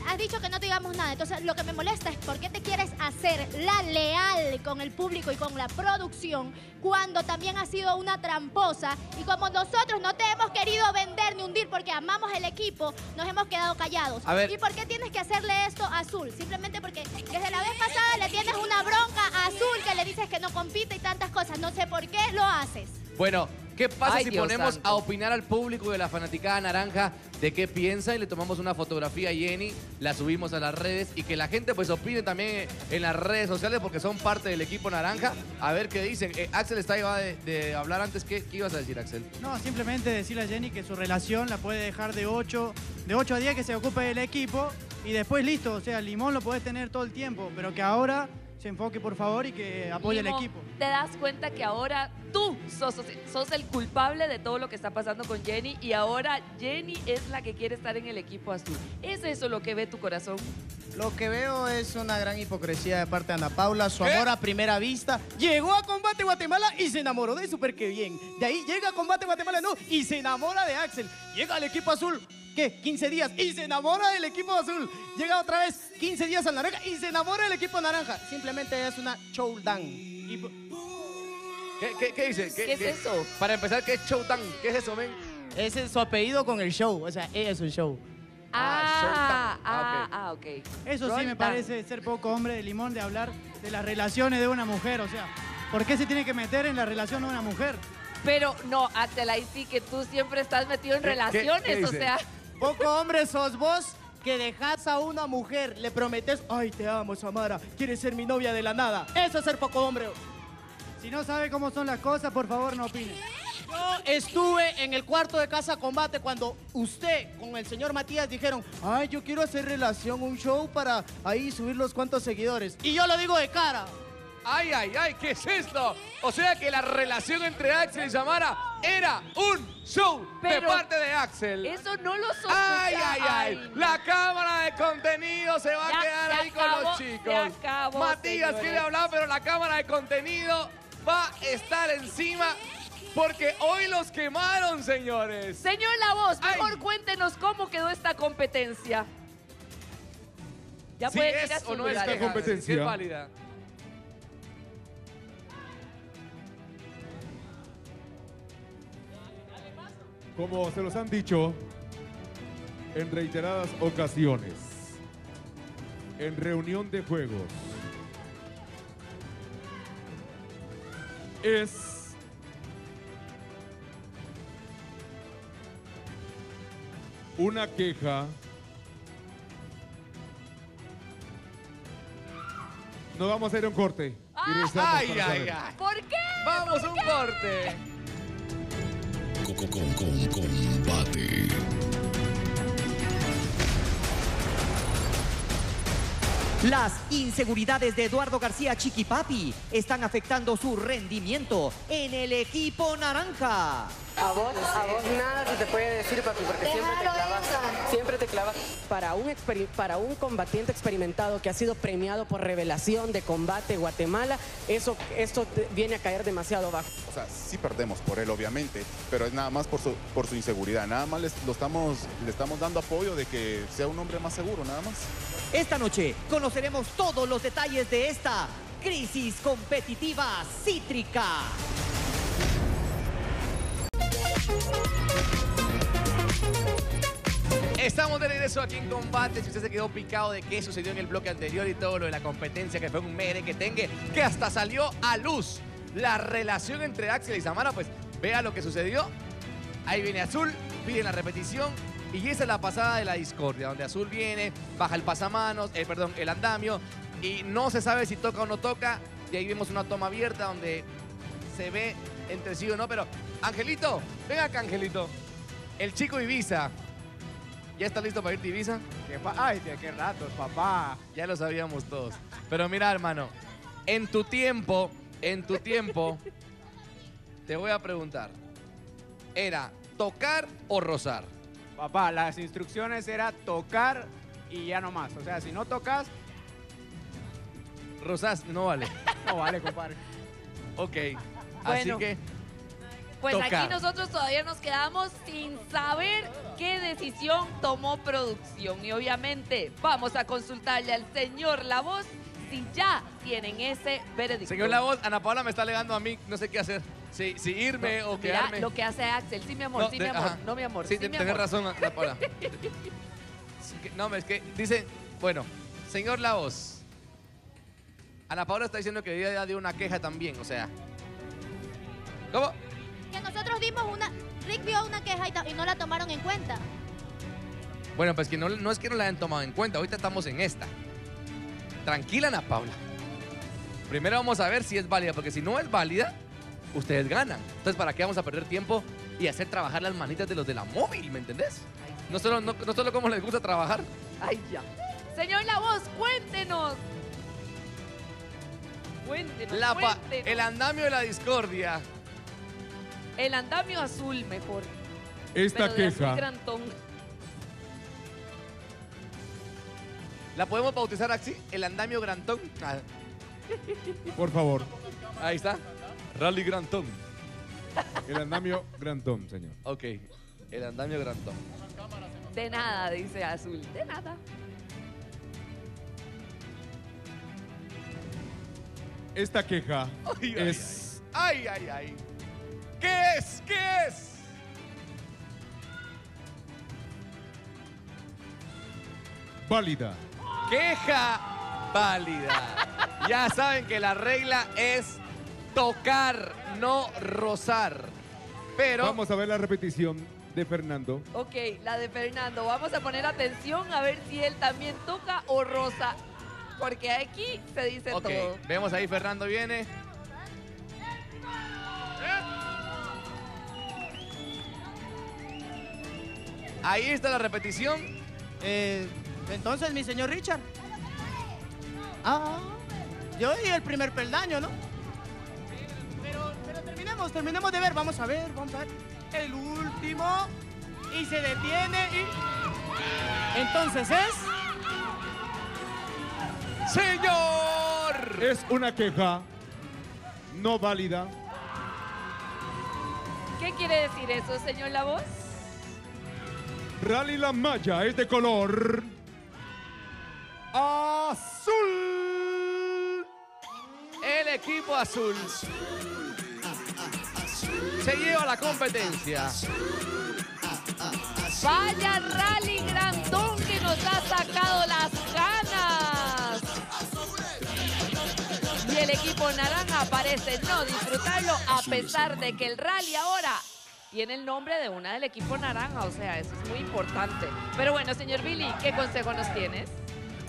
has dicho que no te digamos nada. Entonces, lo que me molesta es por qué te quieres hacer la leal con el público y con la producción cuando también has sido una tramposa. Y como nosotros no te hemos querido vender ni hundir porque amamos el equipo, nos hemos quedado callados. A ver. ¿Y por qué tienes que hacerle esto a Azul? Simplemente porque desde la vez pasada le tienes una bronca a Azul que le dices que no compite y tantas cosas. No sé por qué lo haces. Bueno, ¿Qué pasa Ay, si Dios ponemos santo. a opinar al público de la fanaticada naranja de qué piensa y le tomamos una fotografía a Jenny, la subimos a las redes y que la gente pues opine también en las redes sociales porque son parte del equipo naranja? A ver qué dicen. Eh, Axel está iba de, de hablar antes. ¿Qué, ¿Qué ibas a decir, Axel? No, simplemente decirle a Jenny que su relación la puede dejar de 8, de 8 a 10 que se ocupe del equipo y después listo. O sea, Limón lo puedes tener todo el tiempo, pero que ahora se enfoque por favor y que apoye al equipo. Te das cuenta que ahora tú sos, sos el culpable de todo lo que está pasando con Jenny y ahora Jenny es la que quiere estar en el equipo azul. ¿Es eso lo que ve tu corazón? Lo que veo es una gran hipocresía de parte de Ana Paula, su amor a primera vista. Llegó a Combate Guatemala y se enamoró de Super que bien. De ahí llega a Combate Guatemala, no, y se enamora de Axel. Llega al equipo azul, ¿qué? 15 días y se enamora del equipo azul. Llega otra vez 15 días al naranja y se enamora del equipo naranja. Simplemente es una showdown. Y ¿Qué, qué- qué dice? ¿Qué es eso? Para empezar, ¿qué es Showtime? ¿Qué es eso, men? ese es su apellido con el show, o sea, es un show. Ah, ah, ah, ok. Eso sí me parece ser poco hombre de Limón de hablar de las relaciones de una mujer. O sea, ¿por qué se tiene que meter en la relación de una mujer? Pero no, Axel, ahí sí que tú siempre estás metido en relaciones, o sea... Poco hombre sos vos que dejas a una mujer, le prometes, ay, te amo, Samara, quieres ser mi novia de la nada. Eso es ser poco hombre. Si no sabe cómo son las cosas, por favor, no opine. Yo estuve en el cuarto de casa combate cuando usted con el señor Matías dijeron, ay, yo quiero hacer relación, un show para ahí subir los cuantos seguidores. Y yo lo digo de cara. ¡Ay, ay, ay! ¿Qué es esto? O sea que la relación entre Axel y Samara era un show de parte de Axel. Eso no lo ¡Ay, sospechaba. ay, ay! La cámara de contenido se va Ya a quedar ahí con los chicos. acabó, Matías señores. quiere hablar, pero la cámara de contenido va a estar encima porque hoy los quemaron, señores. Señor La Voz, mejor cuéntenos cómo quedó esta competencia. Ya Si pueden es ir a su o no es lugar. esta competencia. Si es válida. Como se los han dicho en reiteradas ocasiones, en reunión de juegos, es una queja. Nos vamos a ir a un corte. y regresamos Ay, ay, ay. ¿Por qué? Vamos a un corte. Con, con, con, combate. Las inseguridades de Eduardo García Chiquipapi están afectando su rendimiento en el equipo naranja. A vos, a vos nada se te puede decir, papi, porque siempre te clavas. Siempre te clavas. Para un, para un combatiente experimentado que ha sido premiado por revelación de combate Guatemala, eso, esto viene a caer demasiado bajo. O sea, sí perdemos por él, obviamente, pero es nada más por su, por su inseguridad. Nada más les- lo estamos, le estamos dando apoyo de que sea un hombre más seguro, nada más. Esta noche conoceremos todos los detalles de esta crisis competitiva cítrica. Estamos de regreso aquí en combate. Si usted se quedó picado de qué sucedió en el bloque anterior y todo lo de la competencia, que fue un mere que tenga, que hasta salió a luz la relación entre Axel y Samara, pues vea lo que sucedió. Ahí viene Azul, piden la repetición. Y esa es la pasada de la discordia, donde Azul viene, baja el pasamanos, eh, perdón, el andamio, y no se sabe si toca o no toca. Y ahí vemos una toma abierta donde se ve entre sí o no, pero Angelito, ven acá, Angelito. El chico Ibiza. ¿Ya está listo para irte a Ibiza? ¿Qué pa- Ay, de qué ratos, papá. Ya lo sabíamos todos. Pero mira, hermano, en tu tiempo, en tu tiempo, te voy a preguntar. ¿Era tocar o rozar? Papá, las instrucciones era tocar y ya no más. O sea, si no tocas, Rozas, no vale. no vale, compadre. Ok. Bueno. Así que Pues Tocar. aquí nosotros todavía nos quedamos sin saber qué decisión tomó producción. Y obviamente vamos a consultarle al señor La Voz si ya tienen ese veredicto. Señor La Voz, Ana Paula me está alegando a mí, no sé qué hacer. Si, si irme o Mira quedarme. lo que hace Axel. Sí, mi amor, No, sí, de- mi amor. ajá. No, mi amor. Sí, Sí, mi amor. razón, Ana Paula. No, es que dice, bueno, señor La Voz, Ana Paula está diciendo que ella ya dio una queja también, o sea. ¿Cómo? Que nosotros dimos una... Rick vio una queja y, no la tomaron en cuenta. Bueno, pues que no, no es que no la hayan tomado en cuenta. Ahorita estamos en esta. Tranquila, Ana Paula. Primero vamos a ver si es válida, porque si no es válida, ustedes ganan. Entonces, ¿para qué vamos a perder tiempo y hacer trabajar las manitas de los de la móvil? ¿Me entendés? No solo, no, no solo cómo les gusta trabajar. Ay, ya. Señor La Voz, cuéntenos. Cuéntenos, La pa- cuéntenos. el andamio de la discordia. El andamio azul, mejor. Esta Pero de azul queja grantón. ¿La podemos bautizar así? El andamio grantón. Ah, Por favor. Ahí está. Rally grantón. El andamio grandón, señor. Ok. El andamio grantón. De nada, dice azul. De nada. Esta queja Ay, ay, es Ay, ay, ay. ¿Qué es? ¿Qué es? válida. Queja válida. Ya saben que la regla es tocar, no rozar. Pero Vamos a ver la repetición de Fernando. Ok, la de Fernando. Vamos a poner atención a ver si él también toca o rosa. Porque aquí se dice Ok, todo. vemos ahí Fernando viene. Ahí está la repetición. Eh, entonces, mi señor Richard. Ah, yo y el primer peldaño, ¿no? Pero, pero terminemos, terminemos de ver. Vamos a ver, vamos a ver. El último. Y se detiene y... Entonces es... ¡Señor! Es una queja no válida. ¿Qué quiere decir eso, señor La Voz? Rally La Maya es de color azul. El equipo azul se lleva la competencia. Vaya rally grandón que nos ha sacado las ganas. Y el equipo naranja parece no disfrutarlo a pesar de que el rally ahora tiene el nombre de una del equipo naranja. O sea, eso es muy importante. Pero bueno, señor Billy, ¿qué consejo nos tienes?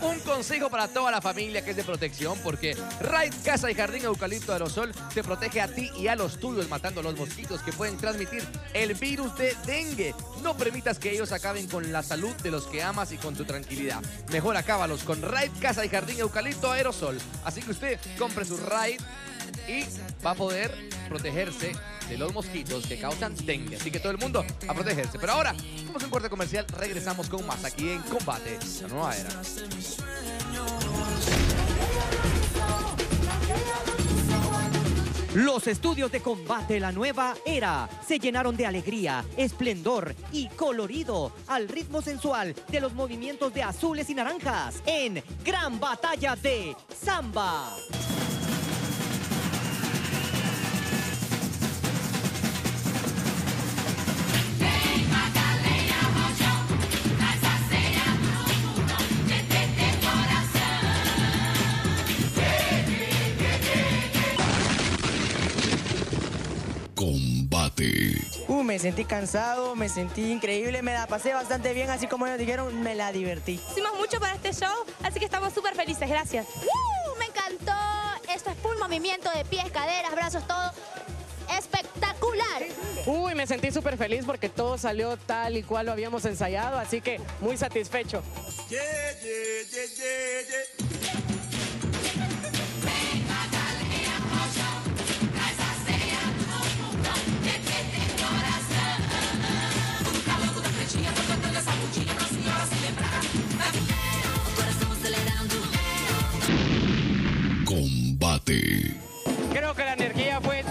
Un consejo para toda la familia que es de protección, porque Raid Casa y Jardín Eucalipto Aerosol te protege a ti y a los tuyos matando los mosquitos que pueden transmitir el virus de dengue. No permitas que ellos acaben con la salud de los que amas y con tu tranquilidad. Mejor acábalos con Raid Casa y Jardín Eucalipto Aerosol. Así que usted compre su Raid y va a poder protegerse de los mosquitos que causan dengue. Así que todo el mundo a protegerse. Pero ahora, como es un corte comercial, regresamos con más aquí en Combate, la nueva era. Los estudios de combate La Nueva Era se llenaron de alegría, esplendor y colorido al ritmo sensual de los movimientos de azules y naranjas en Gran Batalla de Samba. Combate. Uh, me sentí cansado, me sentí increíble, me la pasé bastante bien, así como ellos dijeron, me la divertí. Hicimos mucho para este show, así que estamos súper felices. Gracias. ¡Uh! Me encantó. Esto es full movimiento de pies, caderas, brazos, todo. Espectacular. Uy, me sentí súper feliz porque todo salió tal y cual lo habíamos ensayado, así que muy satisfecho. Creo que la energía fue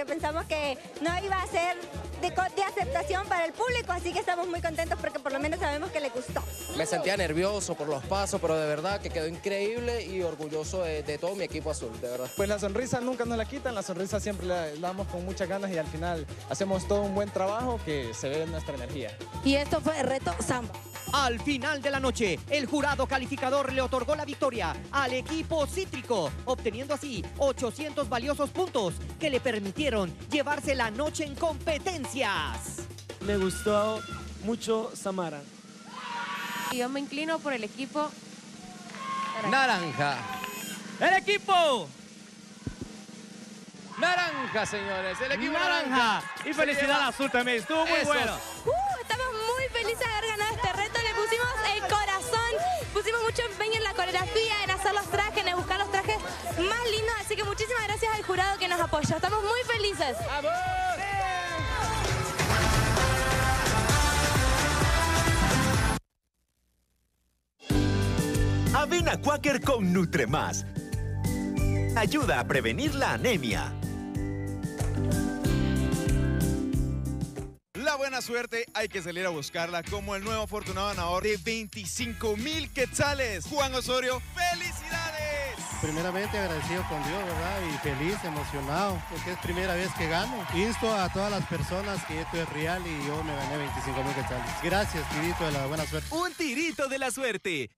porque pensamos que no iba a ser de, aceptación para el público, así que estamos muy contentos porque por lo menos sabemos que le gustó. Me sentía nervioso por los pasos, pero de verdad que quedó increíble y orgulloso de, de todo mi equipo azul, de verdad. Pues la sonrisa nunca nos la quitan, la sonrisa siempre la la damos con muchas ganas y al final hacemos todo un buen trabajo que se ve en nuestra energía. Y esto fue Reto Samba. Al final de la noche, el jurado calificador le otorgó la victoria al equipo cítrico, obteniendo así 800 valiosos puntos que le permitieron llevarse la noche en competencias. Me gustó mucho Samara. Yo me inclino por el equipo Naranja. El equipo. Naranja, señores. El equipo naranja. Naranja. Y felicidad azul también. Estuvo muy bueno. Uh, estamos muy felices de haber ganado este reto. Le pusimos el corazón, pusimos mucho empeño en la coreografía, en hacer los trajes, en buscar los trajes más lindos. Así que muchísimas gracias al jurado que nos apoyó. Estamos muy felices. Avena Quaker con Nutremás. Ayuda a prevenir la anemia. La buena suerte hay que salir a buscarla como el nuevo afortunado ganador de 25 mil quetzales. Juan Osorio, ¡felicidades! Primeramente agradecido con Dios, ¿verdad? Y feliz, emocionado, porque es primera vez que gano. Insto a todas las personas que esto es real y yo me gané 25 mil quetzales. Gracias, tirito de la buena suerte. Un tirito de la suerte.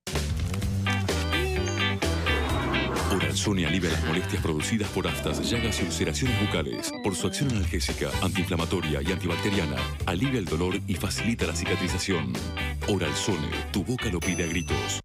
Oral-Zone alivia las molestias producidas por aftas, llagas y ulceraciones bucales. Por su acción analgésica, antiinflamatoria y antibacteriana, alivia el dolor y facilita la cicatrización. Oral-Zone, tu boca lo pide a gritos.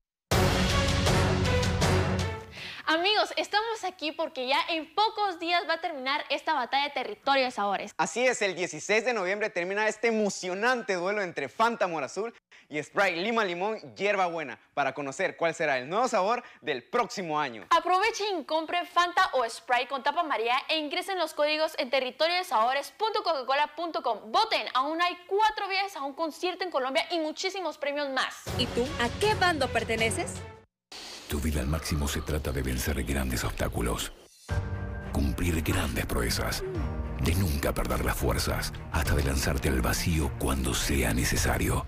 Amigos, estamos aquí porque ya en pocos días va a terminar esta batalla de territorio de sabores. Así es, el 16 de noviembre termina este emocionante duelo entre Fanta Mora Azul y Sprite Lima Limón Hierba Buena para conocer cuál será el nuevo sabor del próximo año. Aprovechen y compren Fanta o Sprite con tapa María e ingresen los códigos en territoriodesabores.coca-cola.com. Voten, aún hay cuatro viajes a un concierto en Colombia y muchísimos premios más. ¿Y tú a qué bando perteneces? Tu vida al máximo se trata de vencer grandes obstáculos, cumplir grandes proezas, de nunca perder las fuerzas, hasta de lanzarte al vacío cuando sea necesario.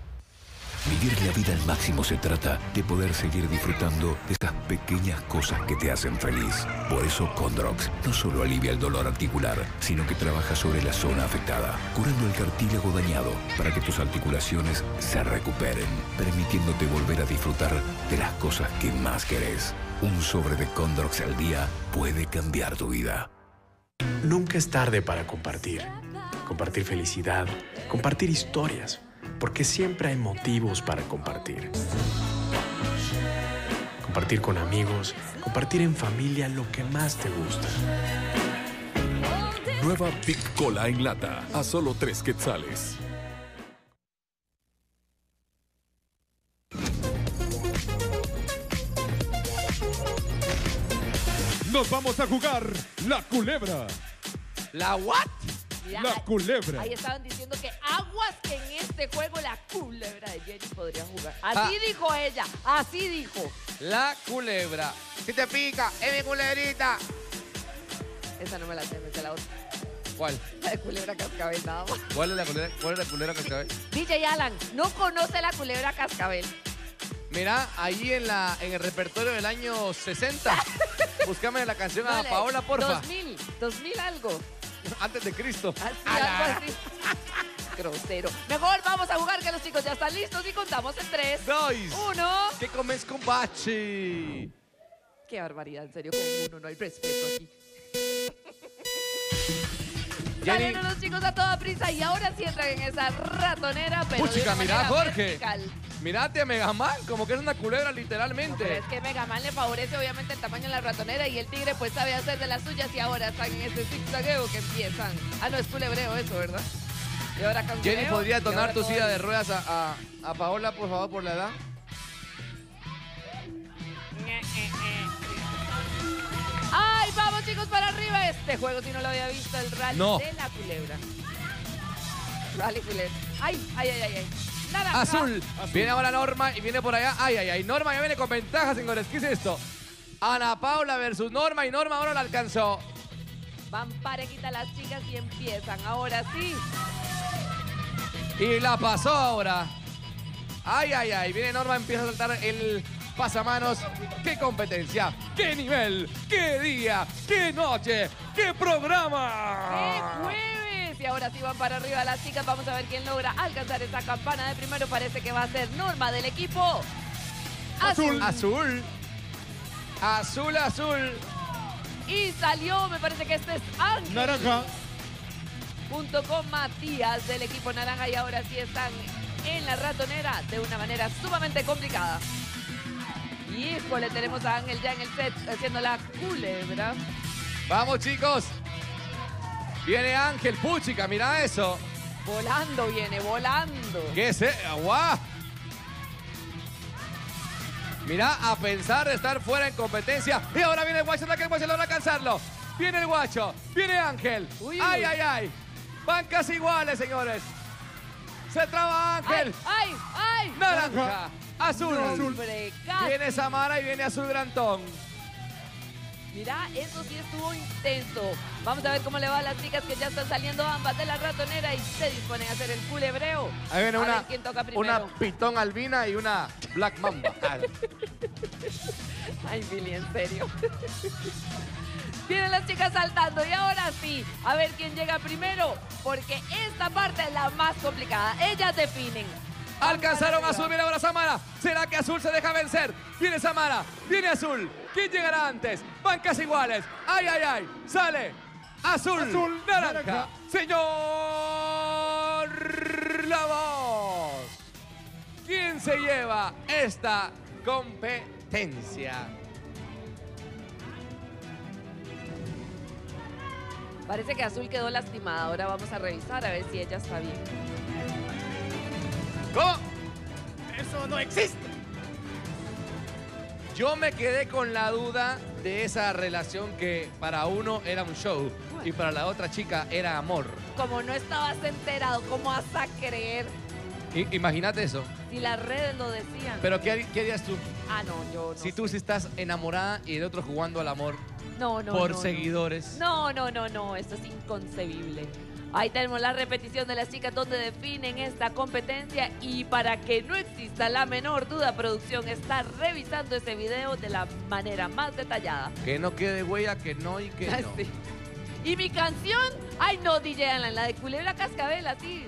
Vivir la vida al máximo se trata de poder seguir disfrutando de esas pequeñas cosas que te hacen feliz. Por eso Condrox no solo alivia el dolor articular, sino que trabaja sobre la zona afectada, curando el cartílago dañado para que tus articulaciones se recuperen, permitiéndote volver a disfrutar de las cosas que más querés. Un sobre de Condrox al día puede cambiar tu vida. Nunca es tarde para compartir. Compartir felicidad, compartir historias, porque siempre hay motivos para compartir. Compartir con amigos, compartir en familia lo que más te gusta. Nueva Big Cola en lata, a solo 3 quetzales. Nos vamos a jugar la culebra. ¿La what? La culebra. Ahí estaban diciendo que aguas que en este juego la culebra de Jenny podría jugar. Así Ah. dijo ella, así dijo. La culebra. Si te pica, es mi culebrita. Esa no me la sé, me sé la otra. ¿Cuál? La de culebra cascabel, nada más. ¿Cuál es la culebra? ¿Cuál es la culebra acabé? DJ Alan, no conoce la culebra cascabel. Mira, ahí en, la, en el repertorio del año 60, búscame la canción a Paola, porfa. 2000, 2000 algo. Antes de Cristo. Así, algo así. Grosero. Mejor vamos a jugar que los chicos ya están listos y contamos en 3, Dos. 1. ¿Qué comes con bachi? Qué barbaridad, en serio, con uno no hay respeto aquí. Salieron los chicos a toda prisa y ahora sí entran en esa ratonera, pero de Puchica, una mira, Jorge. vertical. Mirate a Megaman, como que es una culebra Pero literalmente. es que Megaman le favorece obviamente el tamaño de la ratonera y el tigre pues sabe hacer de las suyas y ahora están en ese zigzagueo que empiezan. Ah, no, es culebreo eso, ¿verdad? Y ahora con Jenny, culeo, ¿podrías y donar tu silla de ruedas a, a- a Paola, por favor, por la edad? ¡Ay, vamos chicos para arriba! Este juego si no lo había visto, el rally No. de la culebra. Rally culebra. ¡Ay, ay, ay, ay! ay. Naranja. Azul. Viene ahora Norma y viene por allá. Ay, ay, ay. Norma ya viene con ventaja, señores. ¿Qué es esto? Ana Paula versus Norma y Norma ahora la alcanzó. Van parejitas las chicas y empiezan. Ahora sí. Y la pasó ahora. Ay, ay, ay. Viene Norma, empieza a saltar el pasamanos. ¡Qué competencia! ¡Qué nivel! ¡Qué día! ¡Qué noche! ¡Qué programa! ¡Qué jueves! Y ahora sí van para arriba las chicas. Vamos a ver quién logra alcanzar esa campana de primero. Parece que va a ser Norma del equipo. Azul. Azul. Azul, azul. Y salió, me parece que este es Ángel. Naranja. Junto con Matías del equipo naranja y ahora sí están en la ratonera de una manera sumamente complicada. Y híjole, tenemos a Ángel ya en el set haciendo la culebra. Vamos, chicos. Viene Ángel Puchica, mira eso. Volando viene, volando. ¿Qué es? ¡Guau! Mira, a pensar de estar fuera en competencia. Y ahora viene el guacho, que el guacho logra alcanzarlo. Viene el guacho, viene Ángel. Uy, ay, uy. ay, ay. Van casi iguales, señores. Se traba Ángel. ¡Ay, ay! Naranja, azul. No, hombre. Viene Samara y viene azul Grantón. Mira, eso sí estuvo intenso. Vamos a ver cómo le va a las chicas que ya están saliendo ambas de la ratonera y se disponen a hacer el culebreo. Ahí viene a una, ver quién toca primero. una pitón albina y una black mamba. Ay, Billy, en serio. Vienen las chicas saltando y ahora sí, a ver quién llega primero, porque esta parte es la más complicada. Ellas definen. Alcanzaron a Azul, viene ahora Samara. ¿Será que Azul se deja vencer? Viene Samara, viene Azul. ¿Quién llegará antes? Van casi iguales. ¡Ay, ay, ay! Sale Azul, Azul, naranja. naranja. Señor La Voz. ¿Quién se lleva esta competencia? Parece que Azul quedó lastimada. Ahora vamos a revisar a ver si ella está bien. ¿Cómo? Eso no existe. Yo me quedé con la duda de esa relación que para uno era un show y para la otra chica era amor. Como no estabas enterado, ¿cómo vas a creer I- Imagínate eso. si las redes lo decían? Pero ¿qué, qué harías tú? Ah, no, yo no. si tú sí estás enamorada y el otro jugando al amor No, no, por no, no. seguidores. No, no, no, no, esto es inconcebible. Ahí tenemos la repetición de las chicas donde definen esta competencia y para que no exista la menor duda, producción está revisando ese video de la manera más detallada. Que no quede huella, que no y que no. Sí. Y mi canción, ay no, DJ Alan, la de Culebra Cascabel, así,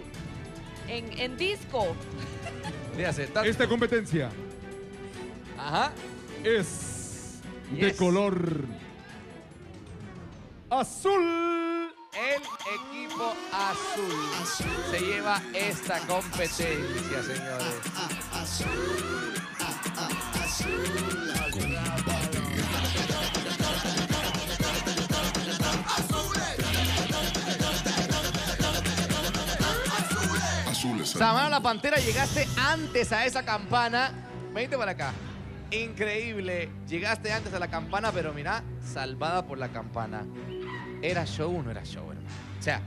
en, en disco. Esta competencia Ajá. es de color azul. El equipo azul se lleva esta competencia, señores. Samara la Pantera, llegaste antes a esa campana. Venite para acá. Increíble. Llegaste antes a la campana, pero mira, salvada por la campana. ¿Era show o no era show, hermano? O sea,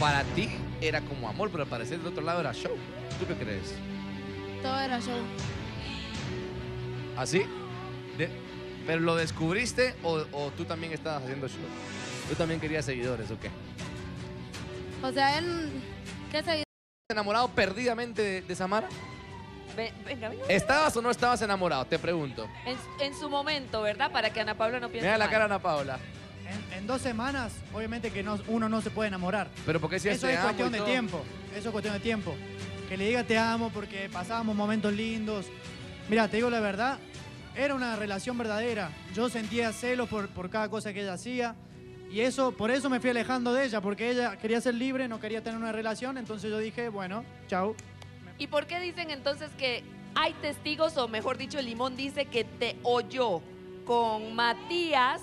para ti era como amor, pero al parecer del otro lado era show. ¿Tú qué crees? Todo era show. ¿Así? De- ¿Pero lo descubriste o, o tú también estabas haciendo show? ¿Tú también querías seguidores o qué? O sea, él... ¿Qué se ¿Enamorado perdidamente de, de Samara? Ve- venga, venga. ¿Estabas o no estabas enamorado? Te pregunto. En, en su momento, ¿verdad? Para que Ana Paula no piense Mira la mal. cara de Ana Paula. En, dos semanas, obviamente que no- uno no se puede enamorar. Pero ¿por qué si Eso es cuestión de tiempo. Eso es cuestión de tiempo. Que le diga te amo porque pasábamos momentos lindos. Mira, te digo la verdad, era una relación verdadera. Yo sentía celos por, por cada cosa que ella hacía. Y eso, por eso me fui alejando de ella, porque ella quería ser libre, no quería tener una relación. Entonces yo dije, bueno, chao. ¿Y por qué dicen entonces que hay testigos, o mejor dicho, Limón dice que te oyó con Matías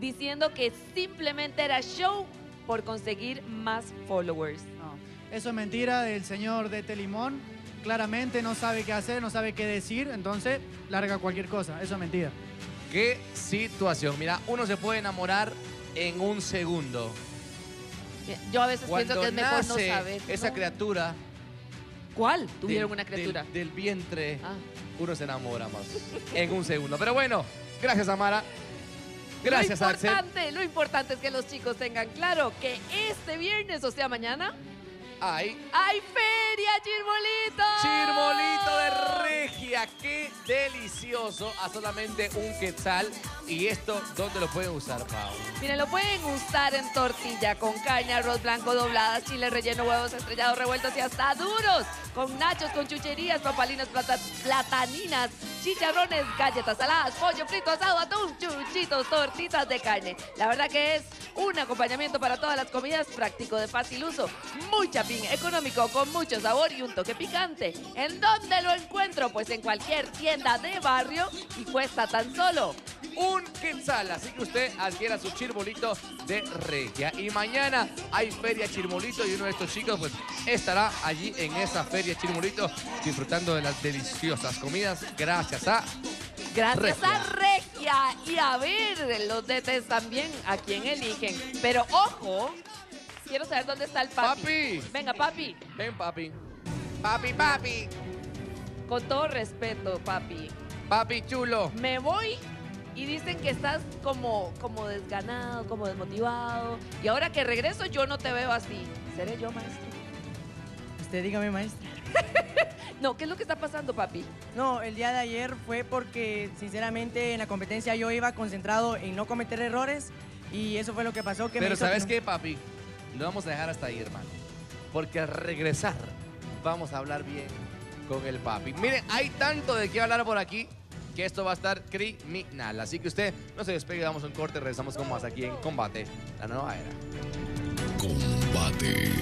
diciendo que simplemente era show por conseguir más followers? No, eso es mentira del señor de Telimón. Claramente no sabe qué hacer, no sabe qué decir, entonces larga cualquier cosa. Eso es mentira. ¿Qué situación? Mira, uno se puede enamorar en un segundo. Yo a veces Cuando pienso que es mejor no nace saber. esa criatura. ¿Cuál? Tuvieron del- una criatura. Del, del vientre, Ah. uno se enamora más. en un segundo. Pero bueno, gracias, Amara. Gracias, lo Axel. importante, Lo importante es que los chicos tengan claro que este viernes, o sea, mañana, Ay, hay feria, Chirmolito. Chirmolito de Regia, qué delicioso. A solamente un quetzal. ¿Y esto dónde lo pueden usar, Pau? Miren, lo pueden usar en tortilla con carne, arroz blanco doblada, chile relleno, huevos estrellados, revueltos y hasta duros. Con nachos, con chucherías, papalinas, plata- plataninas, chicharrones, galletas saladas, pollo frito, asado, atún, chuchitos, tortitas de carne. La verdad que es un acompañamiento para todas las comidas práctico de fácil uso. Muy chapín, económico, con mucho sabor y un toque picante. ¿En dónde lo encuentro? Pues en cualquier tienda de barrio y cuesta tan solo un quetzal. Así que usted adquiera su chirmolito de regia. Y mañana hay feria chirmolito y uno de estos chicos pues estará allí en esa feria chirmolito disfrutando de las deliciosas comidas gracias a Gracias Regia. a Regia. Y a ver, los DTs también a quién eligen. Pero ojo, quiero saber dónde está el papi. Papi. Venga, papi. Ven, papi. Papi, papi. Con todo respeto, papi. Papi chulo. Me voy y dicen que estás como, como desganado, como desmotivado. Y ahora que regreso yo no te veo así. ¿Seré yo, maestro? Usted dígame, maestra. No, ¿qué es lo que está pasando, papi? No, el día de ayer fue porque, sinceramente, en la competencia yo iba concentrado en no cometer errores y eso fue lo que pasó. Que me Pero hizo ¿sabes que qué, papi? Lo vamos a dejar hasta ahí, hermano. Porque al regresar vamos a hablar bien con el papi. Miren, hay tanto de qué hablar por aquí que esto va a estar criminal. Así que usted no se despegue, damos un corte, regresamos con más aquí en Combate, la nueva era. Combate.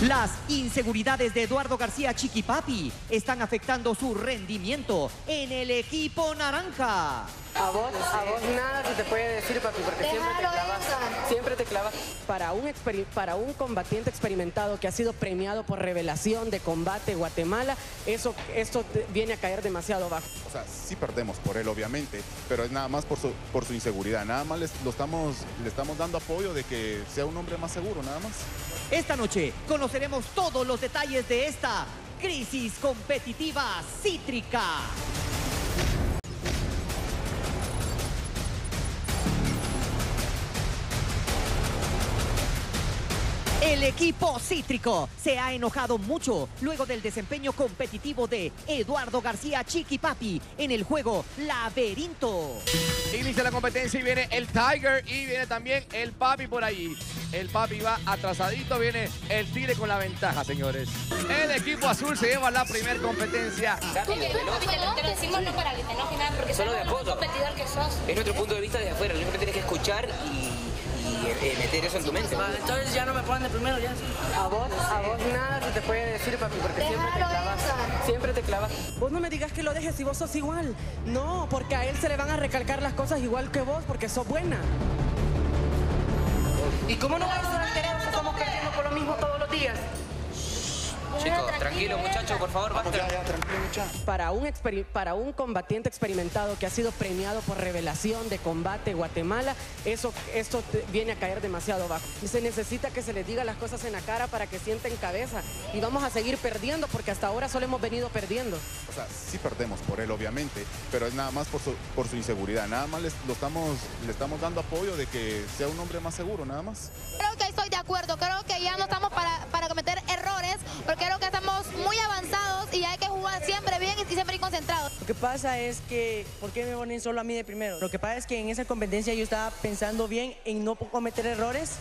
Las inseguridades de Eduardo García Chiquipapi están afectando su rendimiento en el equipo naranja. A vos, a vos nada se te puede decir, papi, porque siempre te clavas. Siempre te clavas. Para un, para un combatiente experimentado que ha sido premiado por revelación de combate Guatemala, eso, esto viene a caer demasiado bajo. O sea, sí perdemos por él, obviamente, pero es nada más por su, por su inseguridad. Nada más les- lo estamos, le estamos dando apoyo de que sea un hombre más seguro, nada más. Esta noche conoceremos todos los detalles de esta crisis competitiva cítrica. El equipo cítrico se ha enojado mucho luego del desempeño competitivo de Eduardo García Chiquipapi en el juego Laberinto. Inicia la competencia y viene el Tiger y viene también el Papi por ahí. El Papi va atrasadito, viene el Tigre con la ventaja, señores. El equipo azul se lleva la primera competencia. Papi, te lo, te lo decimos no para que te enojes nada, porque Solo de el mejor apoyo. competidor que sos. Es nuestro punto de vista desde afuera, lo único que tienes que escuchar y, y, eh, meter eso en tu mente. entonces ya no me ponen de primero, ya. A vos, a vos nada se te puede decir, papi, porque siempre te clavas. Siempre te clavas. Vos no me digas que lo dejes si vos sos igual. No, porque a él se le van a recalcar las cosas igual que vos, porque sos buena. ¿Y cómo no vas a ser alterado si estamos perdiendo por lo mismo todos los días? Chicos, tranquilo muchachos, por favor, basta. Para un, para un combatiente experimentado que ha sido premiado por revelación de combate Guatemala, eso, esto viene a caer demasiado bajo. Y se necesita que se les diga las cosas en la cara para que sienten cabeza. Y vamos a seguir perdiendo porque hasta ahora solo hemos venido perdiendo. O sea, sí perdemos por él, obviamente, pero es nada más por su, por su inseguridad. Nada más les- lo estamos, le estamos dando apoyo de que sea un hombre más seguro, nada más. Creo que estoy de acuerdo, creo que ya no estamos para, para cometer errores, porque creo que estamos muy avanzados y hay que jugar siempre bien y siempre concentrados. Lo que pasa es que, ¿por qué me ponen solo a mí de primero? Lo que pasa es que en esa competencia yo estaba pensando bien en no cometer errores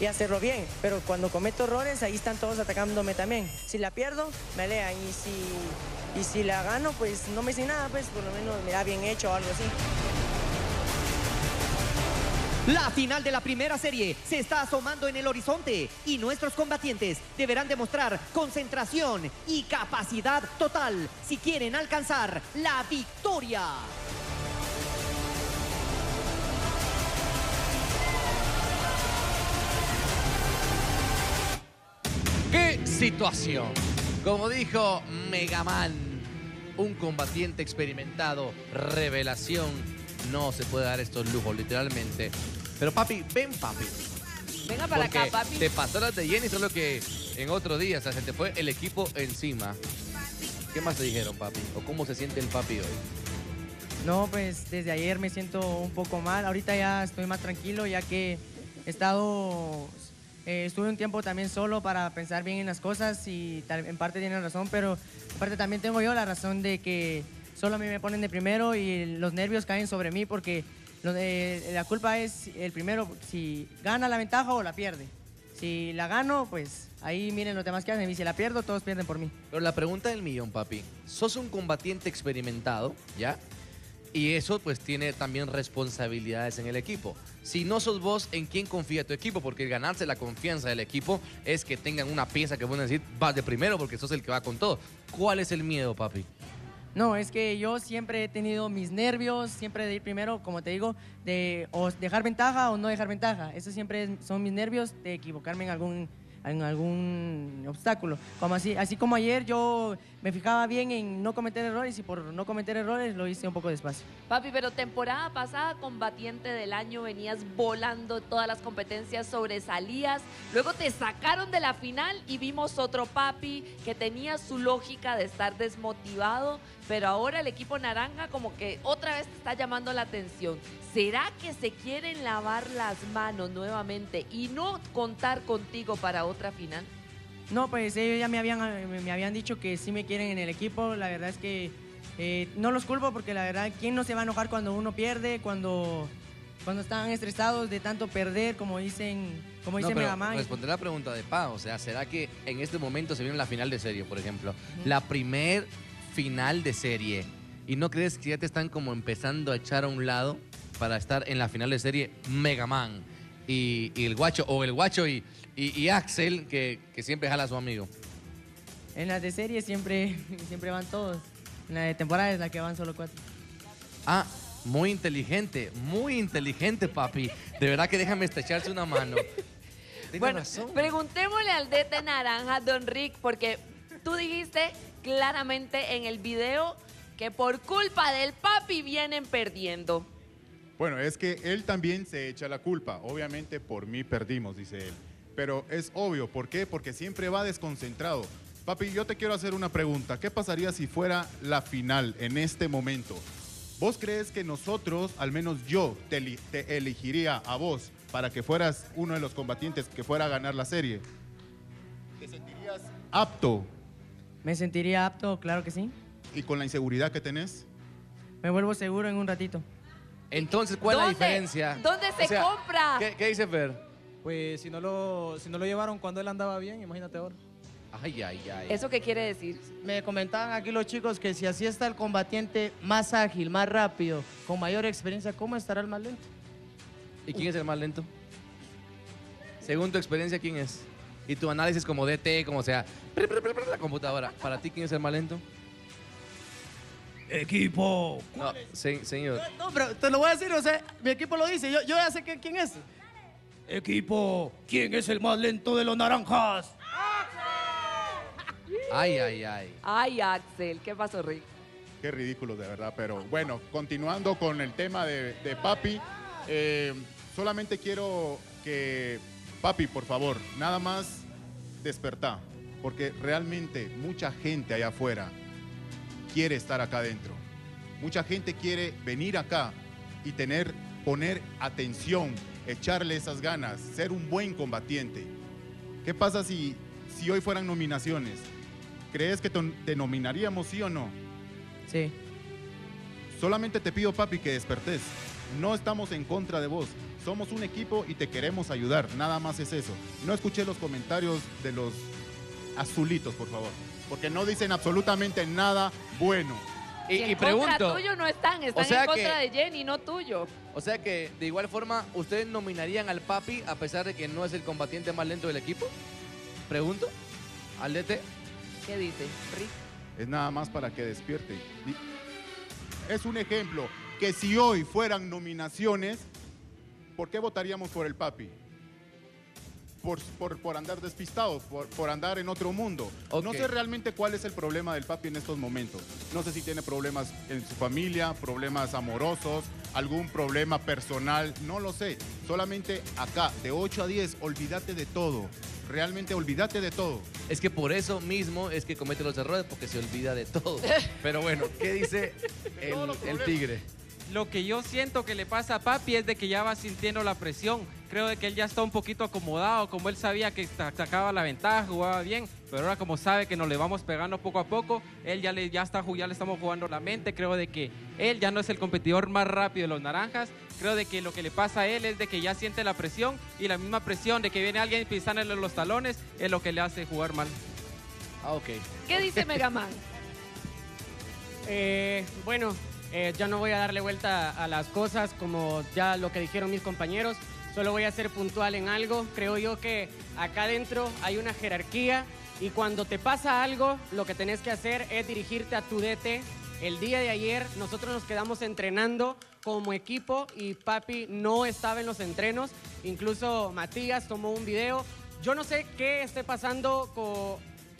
y hacerlo bien. Pero cuando cometo errores, ahí están todos atacándome también. Si la pierdo, me alean. Y si, y si la gano, pues no me dicen nada, pues por lo menos me da bien hecho o algo así. La final de la primera serie se está asomando en el horizonte y nuestros combatientes deberán demostrar concentración y capacidad total si quieren alcanzar la victoria. ¡Qué situación! Como dijo Megaman, un combatiente experimentado, revelación, no se puede dar estos lujos, literalmente. Pero papi, ven papi. Venga para Porque acá, papi. te pasó las de Jenny, solo que en otro día, o sea, se te fue el equipo encima. ¿Qué más te dijeron, papi? ¿O cómo se siente el papi hoy? No, pues desde ayer me siento un poco mal. Ahorita ya estoy más tranquilo ya que he estado Eh, estuve un tiempo también solo para pensar bien en las cosas y tal- en parte tienen razón, pero en parte también tengo yo la razón de que solo a mí me ponen de primero y los nervios caen sobre mí porque de- la culpa es el primero si gana la ventaja o la pierde. Si la gano, pues ahí miren los demás que hacen y si la pierdo, todos pierden por mí. Pero la pregunta del millón, papi. Sos un combatiente experimentado, ¿ya? Y eso pues tiene también responsabilidades en el equipo. Si no sos vos, ¿en quién confía tu equipo? Porque ganarse la confianza del equipo es que tengan una pieza que a decir, vas de primero porque sos el que va con todo. ¿Cuál es el miedo, papi? No, es que yo siempre he tenido mis nervios, siempre de ir primero, como te digo, de o dejar ventaja o no dejar ventaja. Eso siempre son mis nervios de equivocarme en algún, en algún obstáculo. Como así, así como ayer yo me fijaba bien en no cometer errores y por no cometer errores lo hice un poco despacio. Papi, pero temporada pasada, combatiente del año, venías volando todas las competencias, sobresalías. Luego te sacaron de la final y vimos otro papi que tenía su lógica de estar desmotivado, pero ahora el equipo naranja como que otra vez te está llamando la atención. ¿Será que se quieren lavar las manos nuevamente y no contar contigo para otra final? No, pues ellos ya me habían, me- habían dicho que sí me quieren en el equipo. La verdad es que eh, no los culpo porque la verdad, ¿quién no se va a enojar cuando uno pierde? Cuando, cuando están estresados de tanto perder, como dicen, como No, dice Megaman. responder la pregunta de Pa, o sea, ¿será que en este momento se viene la final de serie, por ejemplo? La primer final de serie. ¿Y no crees que ya te están como empezando a echar a un lado para estar en la final de serie Mega Man y, y el guacho, o el guacho y, y- y Axel, que, que siempre jala a su amigo? En las de serie siempre, siempre van todos. En la de temporada es la que van solo cuatro. Ah, muy inteligente, muy inteligente, papi. De verdad que déjame estrecharse una mano. Tienes Bueno, razón. preguntémosle al DT Naranja, Don Rick, porque tú dijiste claramente en el video que por culpa del papi vienen perdiendo. Bueno, es que él también se echa la culpa. Obviamente por mí perdimos, dice él. Pero es obvio, ¿por qué? Porque siempre va desconcentrado. Papi, yo te quiero hacer una pregunta. ¿Qué pasaría si fuera la final en este momento? ¿Vos crees que nosotros, al menos yo, te, te elegiría a vos para que fueras uno de los combatientes que fuera a ganar la serie? ¿Te sentirías apto ¿Me sentiría apto? Claro que sí. y con la inseguridad que tenés? Me vuelvo seguro en un ratito. Entonces, ¿cuál es la diferencia? ¿Dónde se O sea, compra? ¿Qué, qué dice Fer? Pues si no, lo, si no lo llevaron cuando él andaba bien, imagínate ahora. Ay, ay, ay. ¿Eso qué quiere decir? Me comentaban aquí los chicos que si así está el combatiente más ágil, más rápido, con mayor experiencia, ¿cómo estará el más lento? ¿Y quién es el más lento? Según tu experiencia, ¿quién es? Y tu análisis como DT, como sea, la computadora. ¿Para ti quién es el más lento? Equipo. No, se- señor. No, pero te lo voy a decir, o sea, mi equipo lo dice, yo, yo ya sé que- quién es. Equipo, ¿quién es el más lento de los naranjas? Ay, ay, ay. Ay, Axel, ¿qué pasó, Rick? Qué ridículo, de verdad. Pero bueno, continuando con el tema de, de Papi, eh, solamente quiero que, Papi, por favor, nada más despertá, porque realmente mucha gente allá afuera quiere estar acá adentro. Mucha gente quiere venir acá y tener, poner atención, echarle esas ganas, ser un buen combatiente. ¿Qué pasa si, si hoy fueran nominaciones? ¿Crees que te nominaríamos sí o no? Sí. Solamente te pido, papi, que despertés. No estamos en contra de vos. Somos un equipo y te queremos ayudar. Nada más es eso. No escuché los comentarios de los azulitos, por favor. Porque no dicen absolutamente nada bueno. Y, en y contra pregunto, tuyo no están, están sea en contra que- de Jenny, no tuyo. o sea que de igual forma, ¿ustedes nominarían al papi a pesar de que no es el combatiente más lento del equipo? Pregunto. ¿Al DT? ¿Qué dice? Rick. Es nada más para que despierte. Es un ejemplo que si hoy fueran nominaciones, ¿por qué votaríamos por el papi? Por, por- por andar despistado, por, por andar en otro mundo. No sé realmente cuál es el problema del papi en estos momentos. No sé si tiene problemas en su familia, problemas amorosos, algún problema personal, no lo sé. Solamente acá, de 8 a 10, olvídate de todo. Realmente olvídate de todo. Es que por eso mismo es que comete los errores, porque se olvida de todo. Pero bueno, ¿qué dice el, tigre? lo que yo siento que le pasa a Papi es de que ya va sintiendo la presión. Creo de que él ya está un poquito acomodado, como él sabía que sa- sacaba la ventaja, jugaba bien, pero ahora como sabe que nos le vamos pegando poco a poco, él ya le, ya está, ya le estamos jugando la mente. Creo de que él ya no es el competidor más rápido de los naranjas. Creo de que lo que le pasa a él es de que ya siente la presión y la misma presión de que viene alguien pisándole los talones es lo que le hace jugar mal. Ah, ok. ¿Qué dice Megaman? Eh, bueno, eh, ya no voy a darle vuelta a las cosas como ya lo que dijeron mis compañeros. Solo voy a ser puntual en algo. Creo yo que acá adentro hay una jerarquía y cuando te pasa algo, lo que tenés que hacer es dirigirte a tu DT. El día de ayer nosotros nos quedamos entrenando como equipo y Papi no estaba en los entrenos. Incluso Matías tomó un video. Yo no sé qué esté pasando con,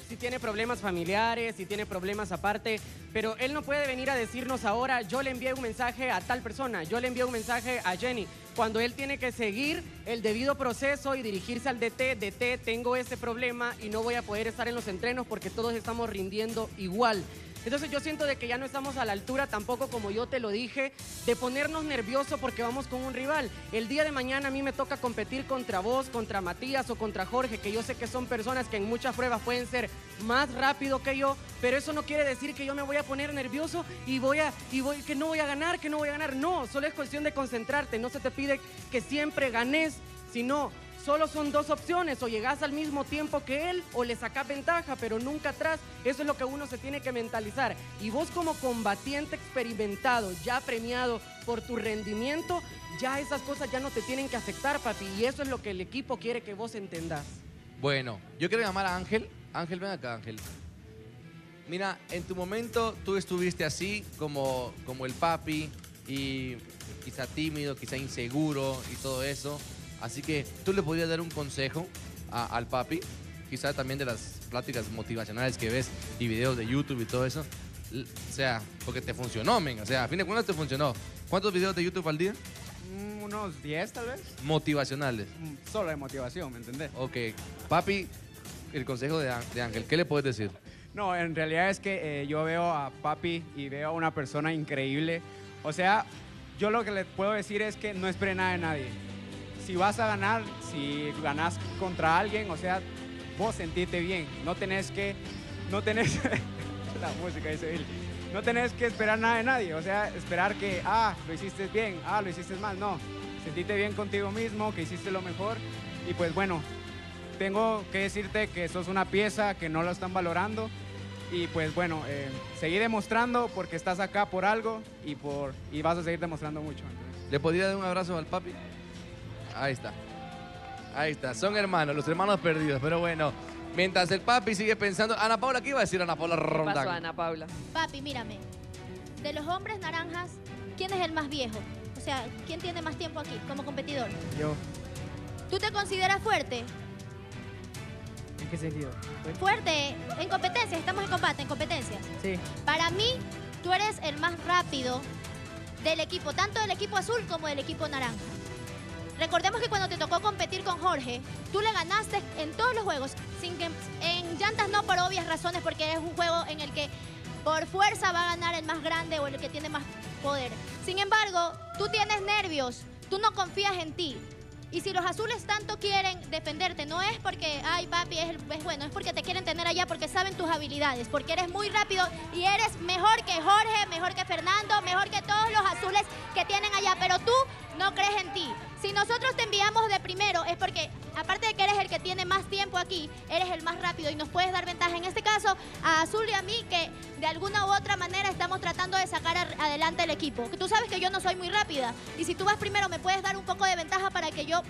si tiene problemas familiares, si tiene problemas aparte, pero él no puede venir a decirnos ahora, yo le envié un mensaje a tal persona, yo le envié un mensaje a Jenny, cuando él tiene que seguir el debido proceso y dirigirse al DT, DT, tengo este problema y no voy a poder estar en los entrenos porque todos estamos rindiendo igual. Entonces yo siento de que ya no estamos a la altura tampoco, como yo te lo dije, de ponernos nerviosos porque vamos con un rival. El día de mañana a mí me toca competir contra vos, contra Matías o contra Jorge, que yo sé que son personas que en muchas pruebas pueden ser más rápido que yo, pero eso no quiere decir que yo me voy a poner nervioso y voy a y voy que no voy a ganar, que no voy a ganar. No, solo es cuestión de concentrarte, no se te pide que siempre ganes, sino Solo son dos opciones, o llegas al mismo tiempo que él o le sacas ventaja, pero nunca atrás. Eso es lo que uno se tiene que mentalizar. Y vos como combatiente experimentado, ya premiado por tu rendimiento, ya esas cosas ya no te tienen que afectar, papi. Y eso es lo que el equipo quiere que vos entendás. Bueno, yo quiero llamar a Ángel. Ángel, ven acá, Ángel. Mira, en tu momento tú estuviste así como, como el papi y quizá tímido, quizá inseguro y todo eso. Así que tú le podrías dar un consejo a- al papi, quizá también de las pláticas motivacionales que ves y videos de YouTube y todo eso. O sea, porque te funcionó, men. O sea, a fin de cuentas te funcionó. ¿Cuántos videos de YouTube al día? Mm, Unos 10 tal vez. Motivacionales. Mm, Solo de motivación, ¿me entendés? Ok. Papi, el consejo de, de Ángel, ¿qué le puedes decir? No, en realidad es que eh, yo veo a papi y veo a una persona increíble. O sea, yo lo que le puedo decir es que no espere nada de nadie. Si vas a ganar, si ganas contra alguien, o sea, vos sentite bien. No tenés que, no tenés, la música dice Bill. No tenés que esperar nada de nadie. O sea, esperar que, ah, lo hiciste bien, ah, lo hiciste mal. No, sentite bien contigo mismo, que hiciste lo mejor. Y pues bueno, tengo que decirte que sos una pieza que no lo están valorando y pues bueno, eh, seguí demostrando porque estás acá por algo y, por, y vas a seguir demostrando mucho. ¿Le podría dar un abrazo al papi? Ahí está. Ahí está. Son hermanos, los hermanos perdidos. Pero bueno, mientras el papi sigue pensando. Ana Paula, ¿qué iba a decir Ana Paula ¿Qué pasó, Rondán? Ana Paula? Papi, mírame. De los hombres naranjas, ¿quién es el más viejo? O sea, ¿quién tiene más tiempo aquí como competidor? Yo. ¿Tú te consideras fuerte? ¿En qué sentido? Fuerte en competencias, estamos en combate, en competencias. Sí. Para mí, tú eres el más rápido del equipo, tanto del equipo azul como del equipo naranja. Recordemos que cuando te tocó competir con Jorge, tú le ganaste en todos los juegos, sin que, en llantas no por obvias razones, porque es un juego en el que por fuerza va a ganar el más grande o el que tiene más poder. Sin embargo, tú tienes nervios, tú no confías en ti. Y si los azules tanto quieren defenderte, no es porque, ay papi, es, es bueno, es porque te quieren tener allá, porque saben tus habilidades, porque eres muy rápido y eres mejor que Jorge, mejor que Fernando, mejor que todos los azules que tienen allá, pero tú no crees en ti. Si nosotros te enviamos de primero es porque, aparte de que eres el que tiene más tiempo aquí, eres el más rápido y nos puedes dar ventaja. En este caso, a Azul y a mí, que de alguna u otra manera estamos tratando de sacar ar- adelante el equipo. Tú sabes que yo no soy muy rápida y si tú vas primero me puedes dar un poco de ventaja para que yo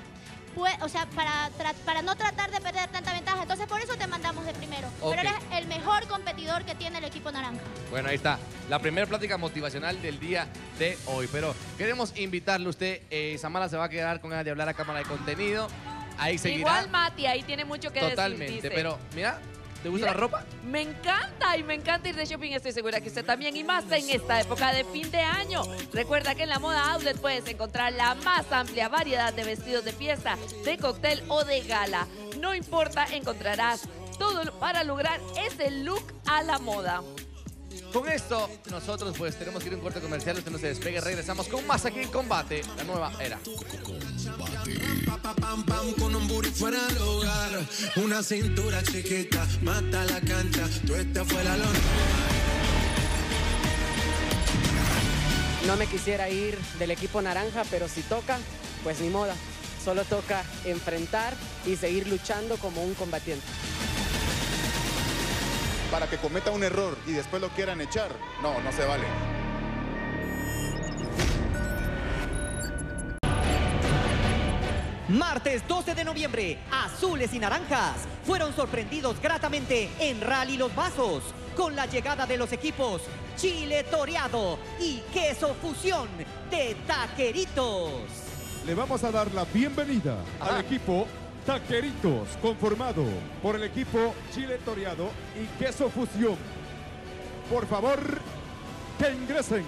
o sea, para, para no tratar de perder tanta ventaja. Entonces por eso te mandamos de primero. Pero eres el mejor competidor que tiene el equipo naranja. Bueno, ahí está. La primera plática motivacional del día de hoy. Pero queremos invitarle a usted. Eh, Samara se va a quedar con ganas de hablar a cámara de contenido. Ahí seguirá. Igual Mati, ahí tiene mucho que Totalmente. decir. dice. Pero, mira, ¿te gusta la ropa? Me encanta y me encanta ir de shopping. Estoy segura que usted también y más en esta época de fin de año. Recuerda que en la moda outlet puedes encontrar la más amplia variedad de vestidos de fiesta, de cóctel o de gala. No importa, encontrarás todo para lograr ese look a la moda. Con esto, nosotros pues tenemos que ir a un corte comercial. Usted no se despegue. Regresamos con más aquí en Combate, la nueva era. Pam, pam, con un booty fuera del hogar. Una cintura chiquita, mata la cancha. Tú estás fuera No me quisiera ir del equipo naranja, pero si toca, pues ni moda. Solo toca enfrentar y seguir luchando como un combatiente. Para que cometa un error y después lo quieran echar, no, no se vale. Martes 12 de noviembre, azules y naranjas fueron sorprendidos gratamente en Rally Los Vasos con la llegada de los equipos Chile Toreado y Queso Fusión de Taqueritos. Le vamos a dar la bienvenida al equipo Taqueritos, conformado por el equipo Chile Toreado y Queso Fusión. Por favor, que ingresen.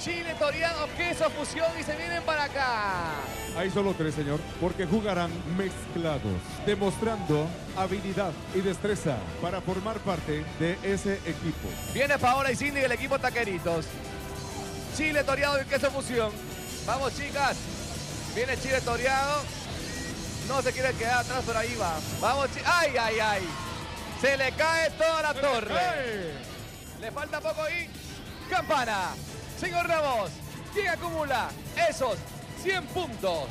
Chile, Toriano, queso, fusión y se vienen para acá. Hay solo tres, señor, porque jugarán mezclados, demostrando habilidad y destreza para formar parte de ese equipo. Viene Paola y Cindy del equipo Taqueritos. Chile, Toreado y queso, fusión. Vamos, chicas. Viene Chile, Toreado. No se quiere quedar atrás, pero ahí va. Vamos, ¡Ay, ay, ay! Se le cae toda la torre. Le falta poco y campana. Señor Ramos, ¿quién acumula esos 100 puntos?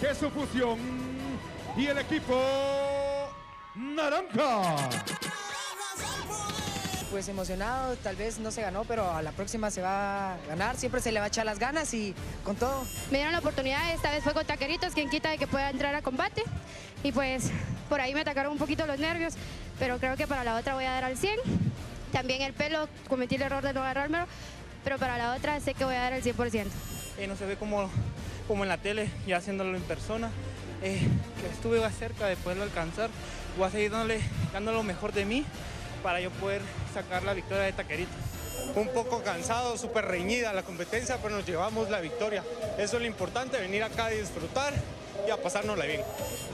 Queso Fusión y el equipo Naranja. Pues emocionado, tal vez no se ganó, pero a la próxima se va a ganar. Siempre se le va a echar las ganas y con todo. Me dieron la oportunidad, esta vez fue con Taqueritos, quien quita de que pueda entrar a combate. Y pues por ahí me atacaron un poquito los nervios, pero creo que para la otra voy a dar al 100. También el pelo, cometí el error de no agarrármelo, pero para la otra sé que voy a dar el 100%. Eh, no se ve como, como en la tele, ya haciéndolo en persona. Eh, que estuve cerca de poderlo alcanzar. Voy a seguir dándole, dando lo mejor de mí para yo poder sacar la victoria de Taqueritos. Un poco cansado, súper reñida la competencia, pero nos llevamos la victoria. Eso es lo importante, venir acá y disfrutar y a pasárnosla bien.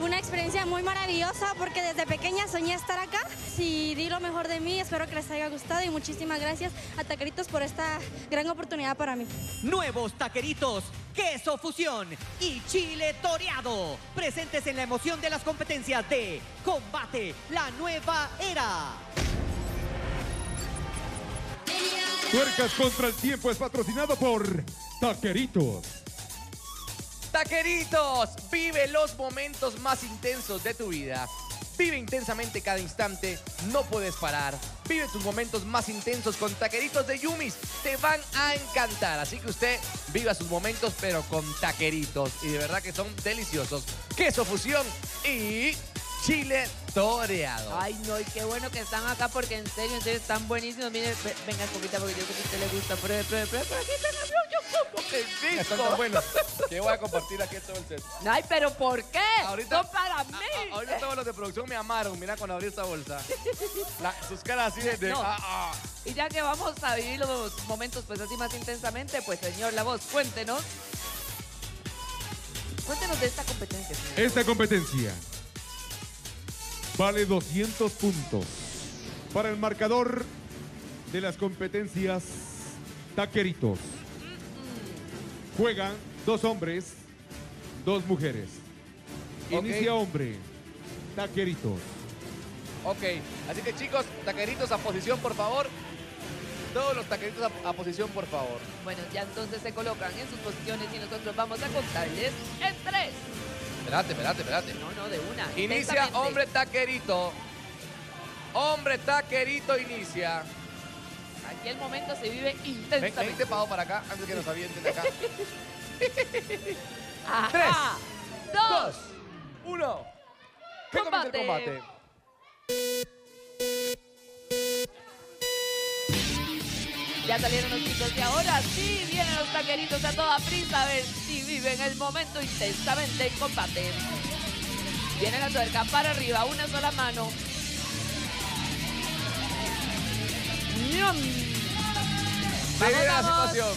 Una experiencia muy maravillosa porque desde pequeña soñé estar acá. Si di lo mejor de mí, espero que les haya gustado y muchísimas gracias a Taqueritos por esta gran oportunidad para mí. Nuevos taqueritos, queso fusión y chile toreado. Presentes en la emoción de las competencias de Combate, la nueva era. Tuercas contra el tiempo es patrocinado por Taqueritos. Taqueritos, vive los momentos más intensos de tu vida. Vive intensamente cada instante, no puedes parar. Vive tus momentos más intensos con taqueritos de Yumis. Te van a encantar. Así que usted viva sus momentos, pero con taqueritos. Y de verdad que son deliciosos. Queso fusión y chile toreado. Ay, no, y qué bueno que están acá porque en serio, en serio están buenísimos. Mire, ve- venga, poquita porque yo sé que a usted le gusta. Pruebe, pruebe, pruebe. Por aquí tengo yo, yo como que rico. Están tan buenos que voy a compartir aquí todo el set. Ay, pero ¿por qué? Ahorita- no para mí. A- ahorita todos los de producción me amaron. Mira cuando abrí esta bolsa. La- sus caras así de... de- No. ah, ah. Y ya que vamos a vivir los momentos pues así más intensamente, pues señor La Voz, cuéntenos. Cuéntenos de esta competencia, señor. Esta competencia vale 200 puntos para el marcador de las competencias taqueritos. Juegan dos hombres, dos mujeres. Inicia hombre, taqueritos. Ok, así que chicos, taqueritos a posición, por favor. Todos los taqueritos a, a posición, por favor. Bueno, ya entonces se colocan en sus posiciones y nosotros vamos a contarles en tres. Espérate, espérate, espérate. No, no, de una. Inicia hombre taquerito. Hombre taquerito inicia. Aquí el momento se vive Ven, intensamente. venite Pau para acá antes que nos avienten de acá. Ajá. Tres, dos, uno. ¿Qué comienza el combate? Ya salieron los chicos y ahora sí vienen los taqueritos a toda prisa a ver si viven el momento intensamente en combate. Viene la tuerca para arriba, una sola mano. Se viene la situación.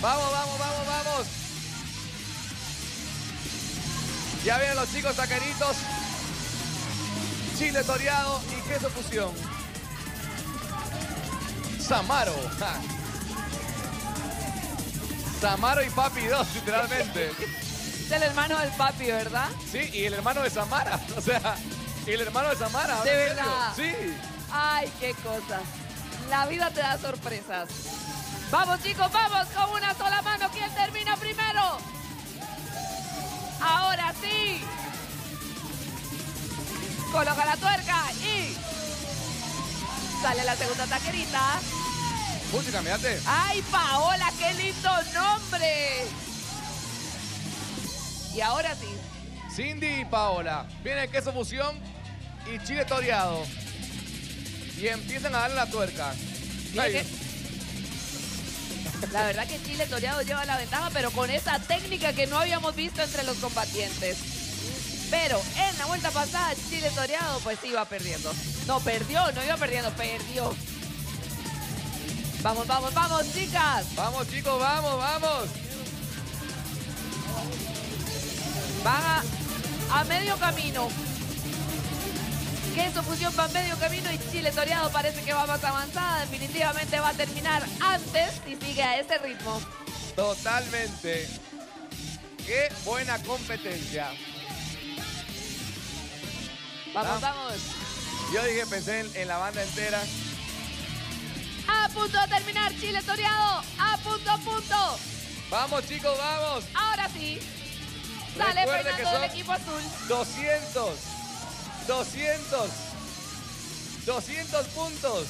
Vamos, vamos, vamos, vamos. Ya vienen los chicos taqueritos. Chile toreado y queso fusión. Samaro. Ja. Samaro y Papi 2, literalmente. Es el hermano del papi, ¿verdad? Sí, y el hermano de Samara. O sea, y el hermano de Samara. De verdad. Sí. Ay, qué cosas. La vida te da sorpresas. Vamos, chicos, vamos con una sola mano. ¿Quién termina primero? Ahora sí. Coloca la tuerca y sale la segunda taquerita. Música, mirate. ¡Ay, Paola, qué lindo nombre! Y ahora sí. Cindy y Paola. Viene queso fusión y chile toreado. Y empiezan a darle la tuerca. La verdad que Chile Toreado lleva la ventaja, pero con esa técnica que no habíamos visto entre los combatientes. Pero en la vuelta pasada, Chile Toreado pues iba perdiendo. No, perdió, no iba perdiendo, perdió. Vamos, vamos, vamos, chicas. Vamos, chicos, vamos, vamos. Van a, a medio camino. Queso fusión va a medio camino y Chile Toreado parece que va más avanzada. Definitivamente va a terminar antes y sigue a ese ritmo. Totalmente. Qué buena competencia. Vamos, vamos. Yo dije, pensé en, en la banda entera. A punto de terminar, Chile Toreado. A punto, a punto. Vamos, chicos, vamos. Ahora sí. Sale Recuerde Fernando del equipo azul. 200. 200. 200 puntos.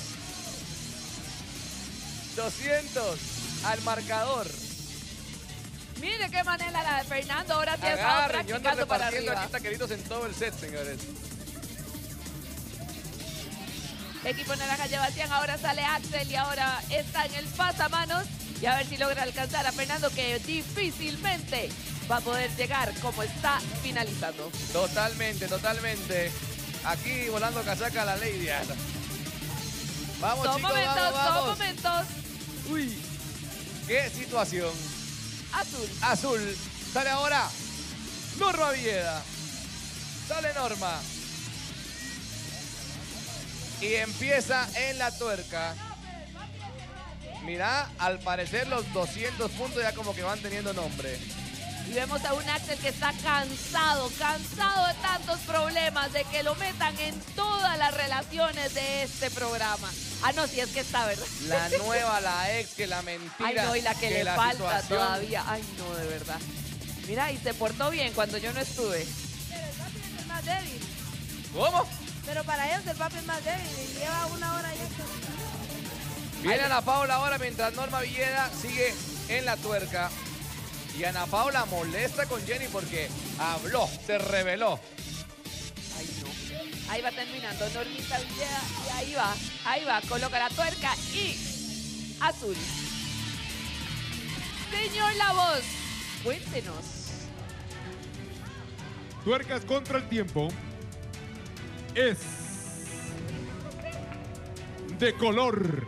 200 al marcador. Mire qué manera la de Fernando. Ahora sí ha estado Agarren, yo ando practicando para arriba. aquí taqueritos en todo el set, señores. Equipo naranja lleva 100, ahora sale Axel y ahora está en el pasamanos. Y a ver si logra alcanzar a Fernando que difícilmente va a poder llegar como está finalizando. Totalmente, totalmente. Aquí volando casaca la Lady. Vamos, Son chicos, momentos, vamos, son vamos. momentos. Uy, qué situación. Azul. Azul. Sale ahora Norma Villeda. Sale Norma. Y empieza en la tuerca. Mira, al parecer los 200 puntos ya como que van teniendo nombre. Y vemos a un Axel que está cansado, cansado de tantos problemas, de que lo metan en todas las relaciones de este programa. Ah, no, si es que está, ¿verdad? La nueva, la ex, que la mentira. Ay, no, y la que, le la falta situación. todavía. Ay, no, de verdad. Mira, y se portó bien cuando yo no estuve. Es el más débil. ¿Cómo? Pero para ellos el papi es más débil y lleva una hora y. Viene Ana Paula ahora mientras Norma Villeda sigue en la tuerca. Y Ana Paula molesta con Jenny porque habló, se reveló. Ay, no. Ahí va terminando Normita Villeda y ahí va, ahí va, coloca la tuerca y azul. Señor La Voz, cuéntenos. Tuercas contra el tiempo. Es de color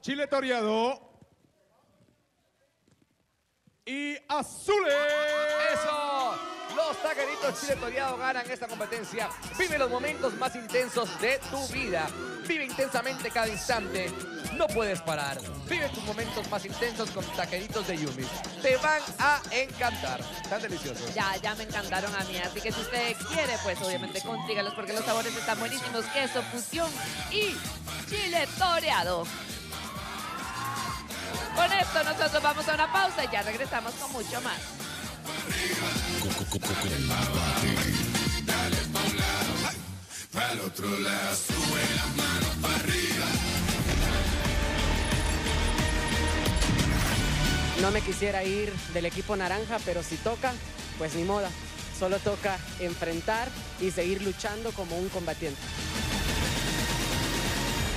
chile toreado y azules. Taqueritos chile toreado ganan esta competencia. Vive los momentos más intensos de tu vida. Vive intensamente cada instante. No puedes parar. Vive tus momentos más intensos con taqueritos de Yumi. Te van a encantar. Están deliciosos. Ya, ya me encantaron a mí, así que si usted quiere, pues obviamente consígalos porque los sabores están buenísimos. Queso, fusión y chile toreado. Con esto nosotros vamos a una pausa y ya regresamos con mucho más. Dale pa' un lado, pa'l otro lado, sube las manos para arriba. No me quisiera ir del equipo naranja, pero si toca, pues ni moda. Solo toca enfrentar y seguir luchando como un combatiente.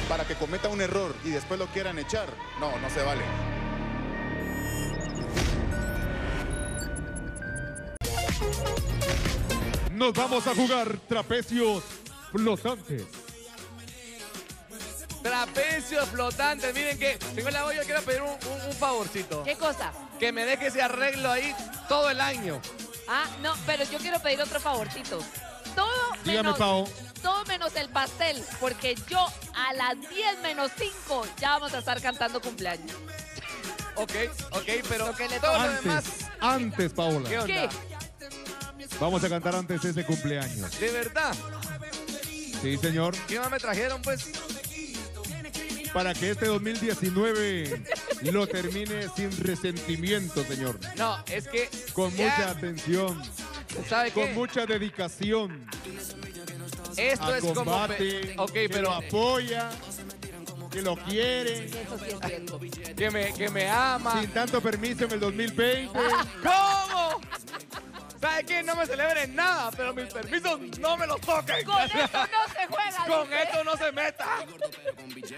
Para que cometa un error y después lo quieran echar, no, no se vale. Nos vamos a jugar trapecios flotantes. Trapecios flotantes. Miren que, señor la yo quiero pedir un, un- un favorcito. ¿Qué cosa? Que me deje ese arreglo ahí todo el año. Ah, no, pero yo quiero pedir otro favorcito. Todo Dígame, menos, Pao. todo menos el pastel, porque yo a las 10 menos 5 ya vamos a estar cantando cumpleaños. Ok, ok, pero que le todo lo Antes, demás. antes, Paola. ¿Qué onda? Vamos a cantar antes ese cumpleaños. De verdad. Sí, señor. ¿Qué más me trajeron, pues? Para que este 2019 lo termine sin resentimiento, señor. No, es que. Con ya- mucha atención. ¿Sabe Con qué? mucha dedicación. Esto a es como. combate, Ok, que pero. lo apoya, que lo quiere. Que me, que me ama. Sin tanto permiso en el 2020. ¿Cómo? ¿Sabe qué? No me celebren nada, pero mis permisos no me los toquen. Con eso no se juega. Con esto no se meta.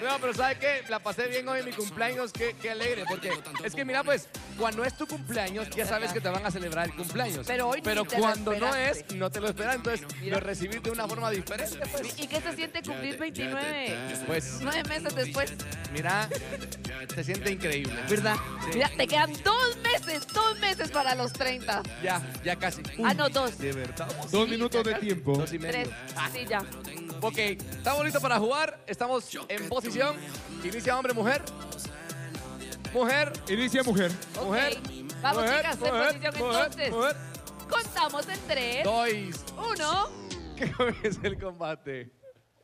No, pero ¿sabe qué? La pasé bien hoy en mi cumpleaños, qué, qué alegre, porque es que mira, pues, cuando es tu cumpleaños, ya sabes que te van a celebrar el cumpleaños. Pero hoy Pero te lo cuando no es, no te lo esperas, entonces lo recibir de una forma diferente, pues. ¿Y qué se siente cumplir 29? Pues, Nueve meses después. mira, se siente increíble. ¿Verdad? Mira, te quedan dos meses, dos meses para los 30. Ya, ya casi. Ah, no, dos. De verdad. Dos minutos de tiempo. Dos y medio. Tres. Sí, ya. Ok, estamos listos para jugar. Estamos en posición. Inicia hombre, mujer. Mujer. Inicia mujer. Ok. Mujer. Vamos, mujer, chicas, en mujer, posición mujer, entonces. mujer. Contamos en tres. Dos. Uno. Que comience el combate.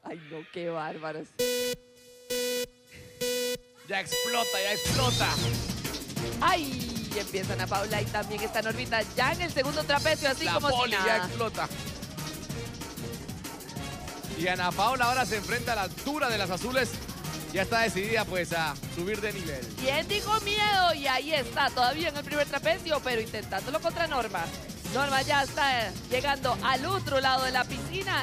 Ay, no, qué bárbaros. Ya explota, ya explota. Ay, empieza Ana Paula y también está Normita ya en el segundo trapecio, así La como si poli ya nada. explota. Y Ana Paula ahora se enfrenta a la altura de las azules. Ya está decidida pues a subir de nivel. ¿Quién dijo miedo? Y ahí está, todavía en el primer trapecio, pero intentándolo contra Norma. Norma ya está llegando al otro lado de la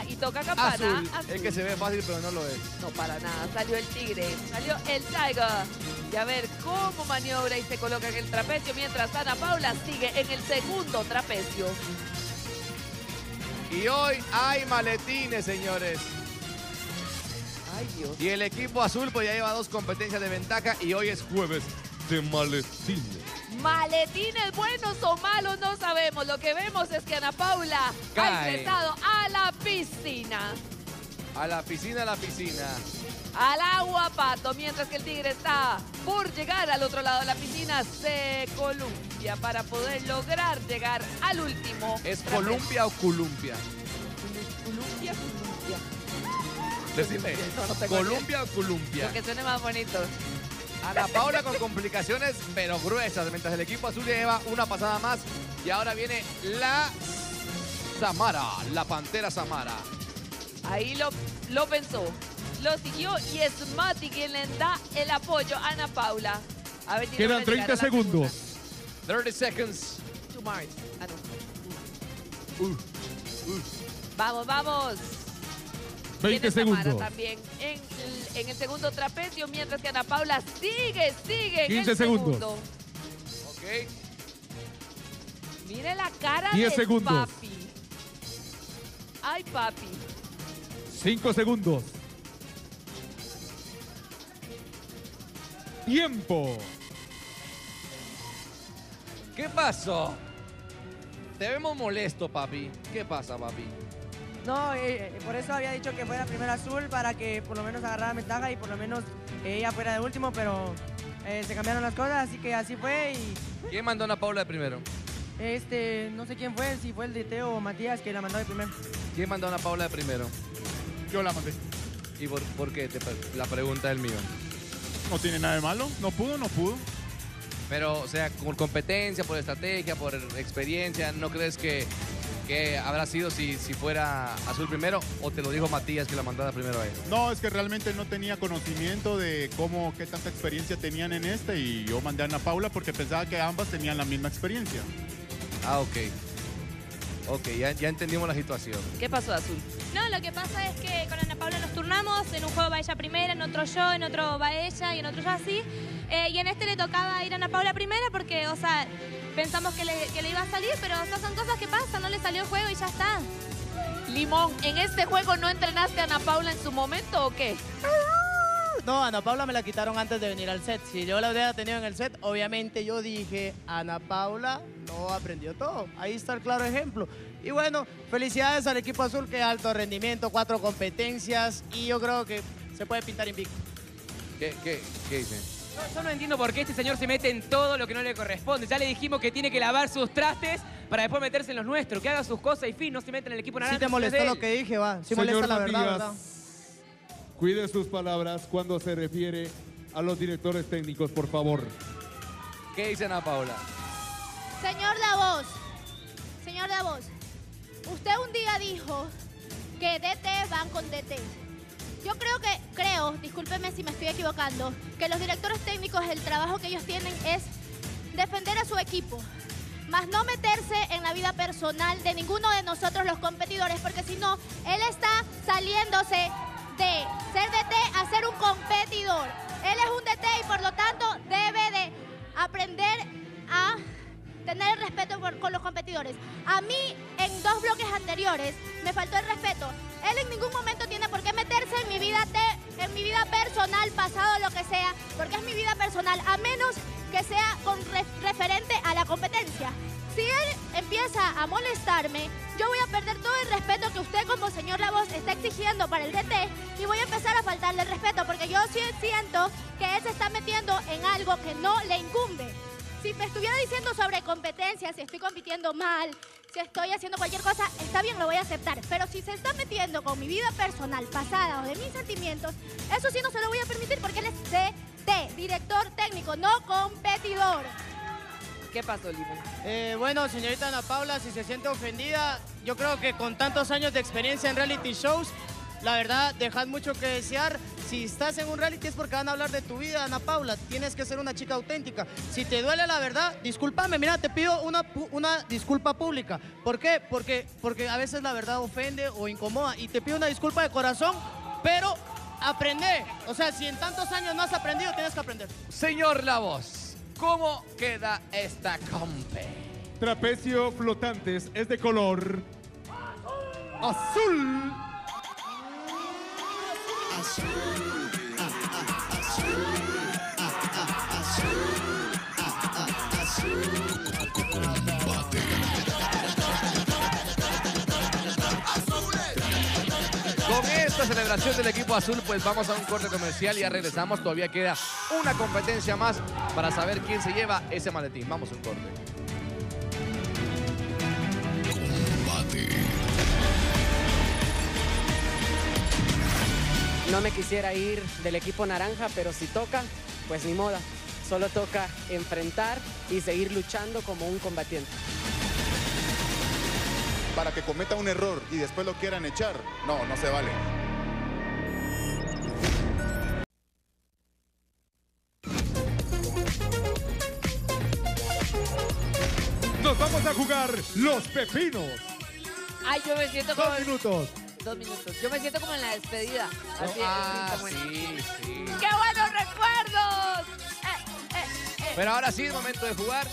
y toca campana. Azul. Azul. Es que se ve fácil, pero no lo es. No, para nada. Salió el tigre, salió el tiger. Y a ver cómo maniobra y se coloca en el trapecio, mientras Ana Paula sigue en el segundo trapecio. Y hoy hay maletines, señores. Ay, Dios. Y el equipo azul pues ya lleva dos competencias de ventaja y hoy es jueves de maletines. Maletines buenos o malos no sabemos. Lo que vemos es que Ana Paula ha ingresado a la piscina. A la piscina, a la piscina. Al agua, pato, mientras que el tigre está por llegar al otro lado de la piscina, se columpia para poder lograr llegar al último. ¿Es. Columpia o Columpia? Columpia, Columpia. Decime. ¿Columpia o Columpia? Lo que suene más bonito. Ana Paula con complicaciones, pero gruesas, mientras el equipo azul lleva una pasada más. Y ahora viene la Samara, la Pantera Samara. Ahí lo, lo pensó, lo siguió y es Mati quien le da el apoyo a Ana Paula. A ver si Quedan logra llegar 30 a la segundos. 30 seconds. To Mars. Ah, no. Vamos, vamos. 20 Viene Samara segundos. también en, el- en el segundo trapecio, mientras que Ana Paula sigue, sigue en 15 el segundos. segundo. Ok. Mire la cara 10 del segundos. papi. Ay, papi. 5 segundos. Tiempo. ¿Qué pasó? Te vemos molesto, papi. ¿Qué pasa, papi? No, eh, eh, por eso había dicho que fuera primero azul para que por lo menos agarrara ventaja y por lo menos ella fuera de último, pero eh, se cambiaron las cosas, así que así fue y ¿Quién mandó a Ana Paula de primero? este, no sé quién fue, si fue el de Teo o Matías que la mandó de primero. ¿Quién mandó a Ana Paula de primero? Yo la mandé. ¿Y por, por qué? Te la pregunta es el mío. No tiene nada de malo. No pudo, no pudo. Pero, o sea, por competencia, por estrategia, por experiencia, ¿no crees que, que habrá sido si, si fuera azul primero? ¿O te lo dijo Matías que la mandara primero a él? No, es que realmente no tenía conocimiento de cómo, qué tanta experiencia tenían en este y yo mandé a Ana Paula porque pensaba que ambas tenían la misma experiencia. Ah, ok. Ok, ya, ya entendimos la situación. ¿Qué pasó, Azul? No, lo que pasa es que con Ana Paula nos turnamos, en un juego va ella primera, en otro yo, en otro va ella y en otro yo así. Eh, y en este le tocaba ir a Ana Paula primera porque, o sea, pensamos que le, que le iba a salir, pero o sea, son cosas que pasan, no le salió el juego y ya está. Limón, ¿en este juego no entrenaste a Ana Paula en su momento o qué? No, Ana Paula me la quitaron antes de venir al set. Si yo la hubiera tenido en el set, obviamente yo dije, Ana Paula no aprendió todo. Ahí está el claro ejemplo. Y bueno, felicidades al equipo azul que alto rendimiento, cuatro competencias y yo creo que se puede pintar invicto. ¿Qué, qué, qué dicen? No, yo no entiendo por qué este señor se mete en todo lo que no le corresponde. Ya le dijimos que tiene que lavar sus trastes para después meterse en los nuestros, que haga sus cosas y fin, no se mete en el equipo naranja. Si te molestó lo que dije, va. Sí Señor molesta la ¿verdad? Cuide sus palabras cuando se refiere a los directores técnicos, por favor. ¿Qué dice Ana Paula? Señor Davos, señor Davos, usted un día dijo que DT van con DT. Yo creo que, creo, discúlpeme si me estoy equivocando, que los directores técnicos, el trabajo que ellos tienen es defender a su equipo, más no meterse en la vida personal de ninguno de nosotros los competidores, porque si no, él está saliéndose de ser DT a ser un competidor. Él es un DT y por lo tanto debe de aprender a tener el respeto por- con los competidores. A mí, en dos bloques anteriores, me faltó el respeto. Él en ningún momento tiene por qué meterse en mi vida, te- en mi vida personal, pasado, lo que sea, porque es mi vida personal, a menos que sea con re- referente a la competencia. Si él empieza a molestarme, yo voy a perder todo el respeto que usted como señor La Voz está exigiendo para el DT y voy a empezar a faltarle el respeto porque yo sí siento que él se está metiendo en algo que no le incumbe. Si me estuviera diciendo sobre competencia, si estoy compitiendo mal, si estoy haciendo cualquier cosa, está bien, lo voy a aceptar. Pero si se está metiendo con mi vida personal, pasada o de mis sentimientos, eso sí no se lo voy a permitir porque él es DT, director técnico, no competidor. ¿Qué pasó, Limo? Eh, bueno, señorita Ana Paula, si se siente ofendida, yo creo que con tantos años de experiencia en reality shows, la verdad, dejas mucho que desear. Si estás en un reality es porque van a hablar de tu vida, Ana Paula. Tienes que ser una chica auténtica. Si te duele la verdad, discúlpame. Mira, te pido una, una disculpa pública. ¿Por qué? Porque, porque a veces la verdad ofende o incomoda. Y te pido una disculpa de corazón, pero aprende. O sea, si en tantos años no has aprendido, tienes que aprender. Señor La Voz, ¿cómo queda esta compe? Trapecio flotantes es de color azul. Con esta celebración del equipo azul, pues vamos a un corte comercial y ya regresamos. Todavía queda una competencia más para saber quién se lleva ese maletín. Vamos a un corte. No me quisiera ir del equipo naranja, pero si toca, pues ni moda. Solo toca enfrentar y seguir luchando como un combatiente. Para que cometa un error y después lo quieran echar, no, no se vale. Nos vamos a jugar los pepinos. Ay, yo me siento como... Dos minutos. Dos minutos. Yo me siento como en la despedida. Así, Ah, así como en- sí, sí. ¡Qué buenos recuerdos! Eh, eh, eh. Pero ahora sí es momento de jugar.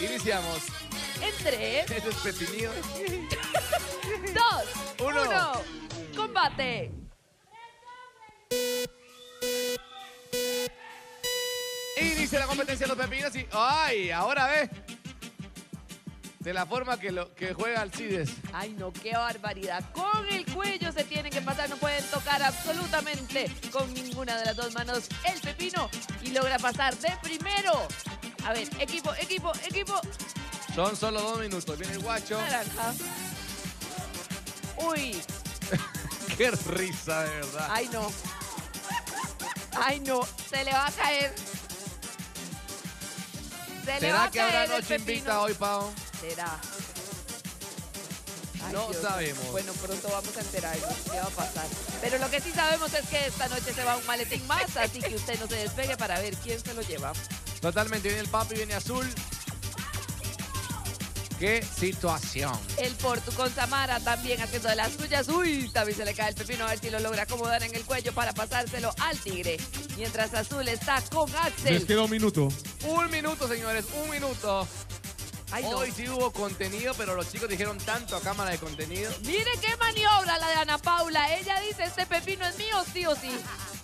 Iniciamos. En tres, Ese es pepinillo. dos, Uno. uno. Combate. Inicia la competencia de los pepinos y. ¡Ay! Ahora ve. De la forma que, lo, que juega Alcides. Ay, no, qué barbaridad. Con el cuello se tienen que pasar, no pueden tocar absolutamente con ninguna de las dos manos el pepino y logra pasar de primero. A ver, equipo, equipo, equipo. Son solo dos minutos. Viene el guacho. Naranja. Uy, Qué risa, de verdad. ay no. Ay no, se le va a caer. Se le va ¿Será a que habrá caer noche invicta hoy, Pau? Será. Ay, No Dios. sabemos. Bueno, pronto vamos a enterarnos qué va a pasar. Pero lo que sí sabemos es que esta noche se va un maletín más, así que usted no se despegue para ver quién se lo lleva. Totalmente. Viene el papi, viene azul. Qué situación. El Portu con Samara también haciendo de las suyas. Uy, también se le cae el pepino a ver si lo logra acomodar en el cuello para pasárselo al tigre. Mientras Azul está con Les Axel. queda un minuto. Un minuto, señores, un minuto. Ay, no. Hoy sí hubo contenido, pero los chicos dijeron tanto a cámara de contenido. Mire qué maniobra la de Ana Paula. Ella dice, este pepino es mío, sí o sí.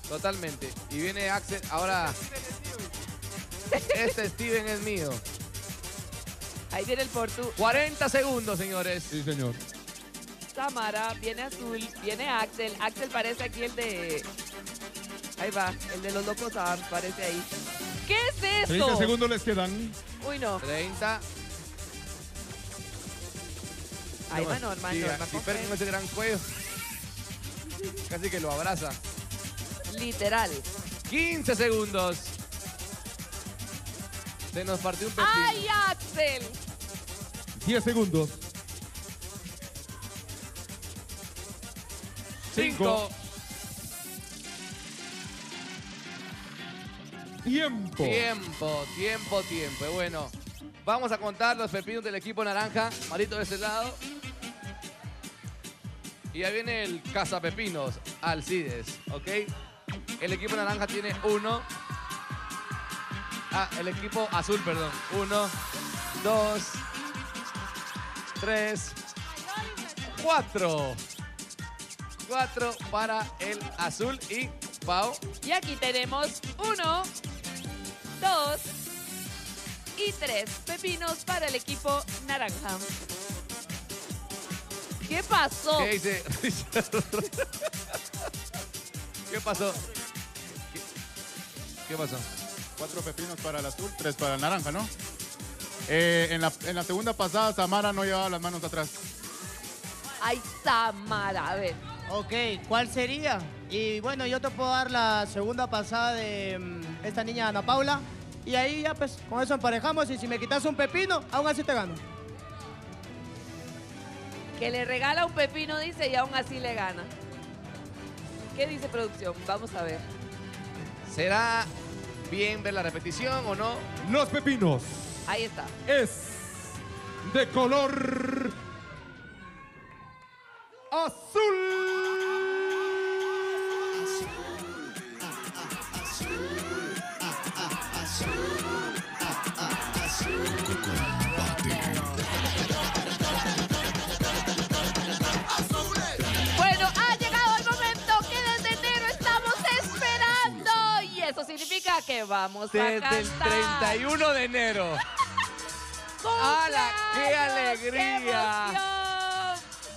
Totalmente. Y viene Axel. Ahora. Este Steven es mío. Ahí viene el Portu. 40 segundos, señores. Sí, señor. Samara, viene Azul, viene Axel. Axel parece aquí el de... Ahí va, el de los locos Arms, parece ahí. ¿Qué es 30 esto? segundos les quedan. Uy, no. 30. Ahí va Norman, Sí, Norman sí, con Fer fe. con ese gran cuello. Casi que lo abraza. Literal. 15 segundos. Se nos partió un pepino. ¡Ay, Axel! 10 segundos. 5. Tiempo. Tiempo, tiempo, tiempo. Bueno, vamos a contar los pepinos del equipo naranja. Marito de este lado. Y ya viene el cazapepinos, Alcides, ¿ok? El equipo naranja tiene uno. Ah, el equipo azul, perdón. Uno, dos, tres, cuatro. Cuatro para el azul y Pau. Y aquí tenemos uno, dos y tres pepinos para el equipo naranja. ¿Qué pasó? ¿Qué dice Richard? ¿Qué pasó? ¿Qué, qué pasó? Cuatro pepinos para el azul, tres para el naranja, ¿no? Eh, en, la, en la segunda pasada, Samara no llevaba las manos atrás. Ay, Samara, a ver. Ok, ¿cuál sería? Y bueno, yo te puedo dar la segunda pasada de mm, esta niña Ana Paula. Y ahí ya pues con eso emparejamos y si me quitas un pepino, aún así te gano. Que le regala un pepino, dice, y aún así le gana. ¿Qué dice producción? Vamos a ver. ¿Será bien ver la repetición o no? Los pepinos Ahí está. es de color Bueno, que vamos a Desde el cantar. 31 de enero. ¡Hala! ¡Qué alegría! emoción!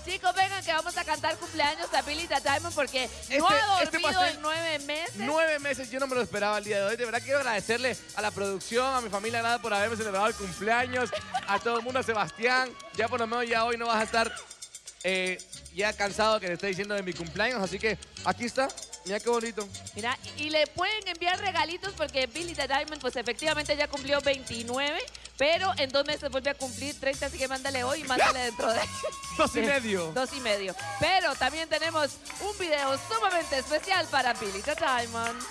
Chicos, vengan que vamos a cantar cumpleaños a Billy the Diamond porque no Este- ha este dormido en nueve meses. Nueve meses, yo no me lo esperaba el día de hoy. De verdad quiero agradecerle a la producción, a mi familia nada por haberme celebrado el cumpleaños, a todo el mundo, a Sebastián. Ya por lo menos ya hoy no vas a estar eh, ya cansado que te esté diciendo de mi cumpleaños. Así que aquí está. Mira qué bonito. Mira, y le pueden enviar regalitos porque Billy the Diamond, pues efectivamente ya cumplió 29, pero en dos meses vuelve a cumplir 30, así que mándale hoy y mándale dentro de... Dos y medio. Dos y medio. Pero también tenemos un video sumamente especial para Billy the Diamond.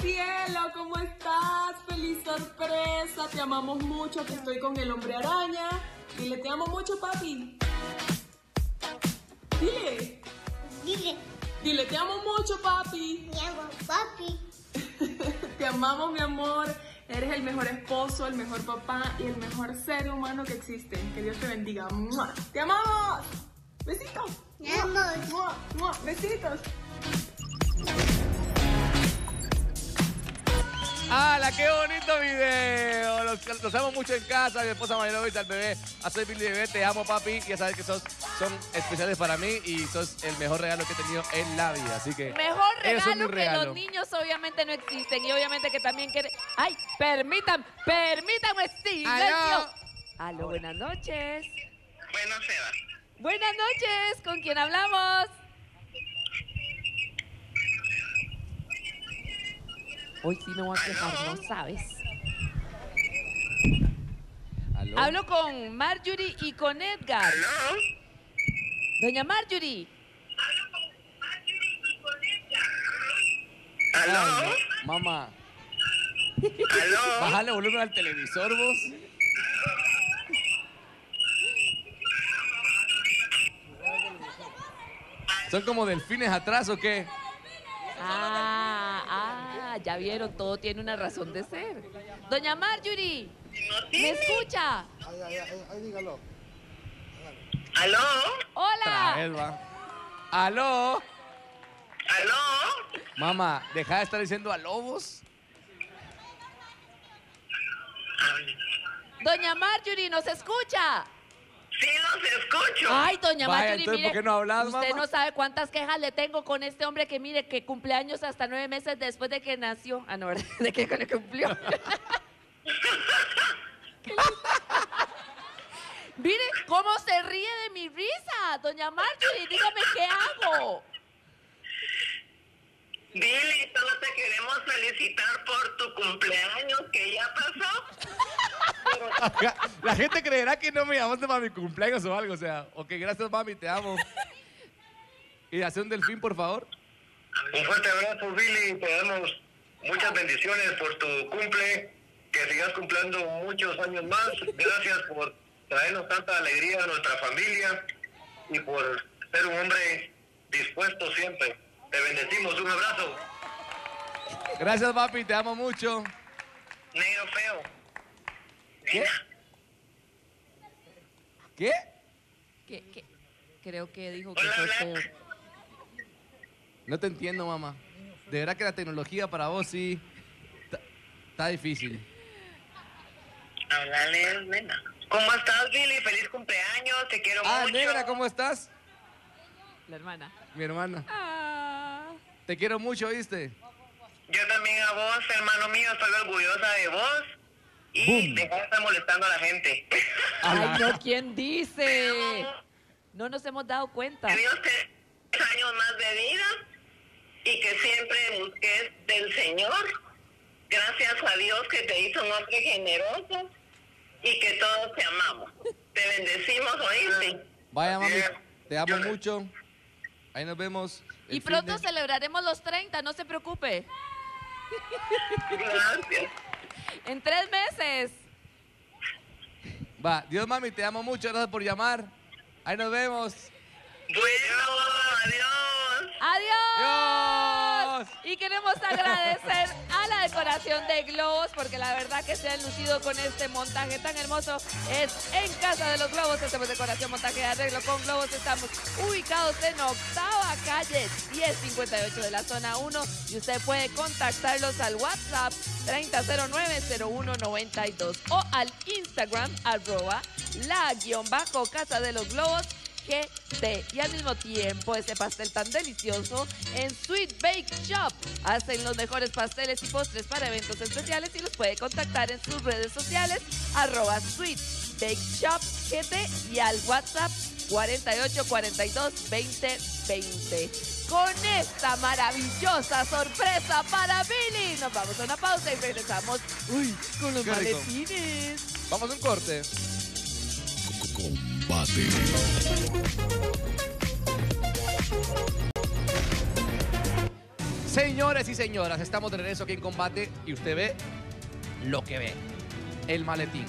Cielo, ¿cómo estás? Feliz sorpresa, te amamos mucho, que estoy con el hombre araña. Dile, te amo mucho, papi. Dile. Dile. Dile, te amo mucho, papi. Te amo, papi. te amamos, mi amor. Eres el mejor esposo, el mejor papá y el mejor ser humano que existe. Que Dios te bendiga. ¡Mua! ¡Te amamos! Besitos. Te amamos. Besitos. ¡Hala, qué bonito video! Los, los amo mucho en casa, mi esposa Marilovis, al bebé, a soy Billy Bebé, te amo papi, ya sabes que sos, son especiales para mí y sos el mejor regalo que he tenido en la vida, así que... Mejor regalo que los niños obviamente no existen y obviamente que también quieren... ¡Ay! Permítanme, permítanme, silencio. Aló, buenas noches. Bueno, Seba. Buenas noches, ¿con quién hablamos? Hoy sí me voy a quejar, no sabes. ¿Aló? Hablo con Marjorie y con Edgar. Doña Marjorie. Ay, no, Mamá. Bájale volumen al televisor, vos. ¿Son como delfines atrás o qué? Ah, ah, ya vieron, todo tiene una razón de ser. Doña Marjorie, ¿me escucha? Ahí, ahí dígalo. ¿Aló? Hola. ¿Aló? ¿Aló? Mamá, deja de estar diciendo a lobos. Doña Marjorie, ¿nos escucha? Sí, los escucho. Ay, doña Vaya, Marjorie, entonces, mire, ¿por qué no hablas, usted mamá? no sabe cuántas quejas le tengo con este hombre que mire que cumpleaños hasta nueve meses después de que nació. Ah, no, ¿verdad? de que le cumplió. mire cómo se ríe de mi risa, doña Marjorie, dígame qué hago. Billy, solo te queremos felicitar por tu cumpleaños que ya pasó. La gente creerá que no me llamaste para mi cumpleaños o algo. O sea, ok, gracias, mami, te amo. Y hace un delfín, por favor. Un fuerte abrazo, Billy. Te damos muchas bendiciones por tu cumple. Que sigas cumpliendo muchos años más. Gracias por traernos tanta alegría a nuestra familia y por ser un hombre dispuesto siempre. Te bendecimos. Un abrazo. Gracias, papi, te amo mucho. Negro feo. ¿Qué? ¿Qué? ¿Qué, qué? Creo que dijo que soy feo. No te entiendo, mamá. De verdad que la tecnología para vos sí está- difícil. Háblale, nena. ¿Cómo estás, Billy? Feliz cumpleaños. Te quiero Ah, mucho. negra, ¿cómo estás? La hermana. Mi hermana. Ah. Te quiero mucho, ¿viste? Yo también a vos, hermano mío. Estoy orgullosa de vos. Y deja de estar molestando a la gente. Ay, no, ¿quién dice? No nos hemos dado cuenta. Que Dios te años más de vida y que siempre busques del Señor. Gracias a Dios que te hizo un hombre generoso y que todos te amamos. Te bendecimos, ¿oíste? Vaya, mami, te amo mucho. Ahí nos vemos. Y pronto de- celebraremos los 30, no se preocupe. Gracias. En tres meses. Va, Dios, mami, te amo mucho. Gracias por llamar. Ahí nos vemos. Bueno, adiós. ¡Adiós! Y queremos agradecer a la decoración de globos porque la verdad que se han lucido con este montaje tan hermoso. Es en Casa de los Globos. Hacemos decoración, montaje de arreglo con globos. Estamos ubicados en octava calle 1058 de la zona 1 y usted puede contactarlos al WhatsApp 3009-0192 o al Instagram arroba la guion bajo Casa de los Globos GT. Y al mismo tiempo, ese pastel tan delicioso en Sweet Bake Shop. Hacen los mejores pasteles y postres para eventos especiales y los puede contactar en sus redes sociales, arroba Sweet Bake Shop GT y al WhatsApp 4842 2020. Con esta maravillosa sorpresa para Billy, nos vamos a una pausa y regresamos uy, con los Qué rico. maletines. Vamos a un corte. Combate. Señores y señoras, estamos de regreso aquí en combate y usted ve lo que ve. El maletín.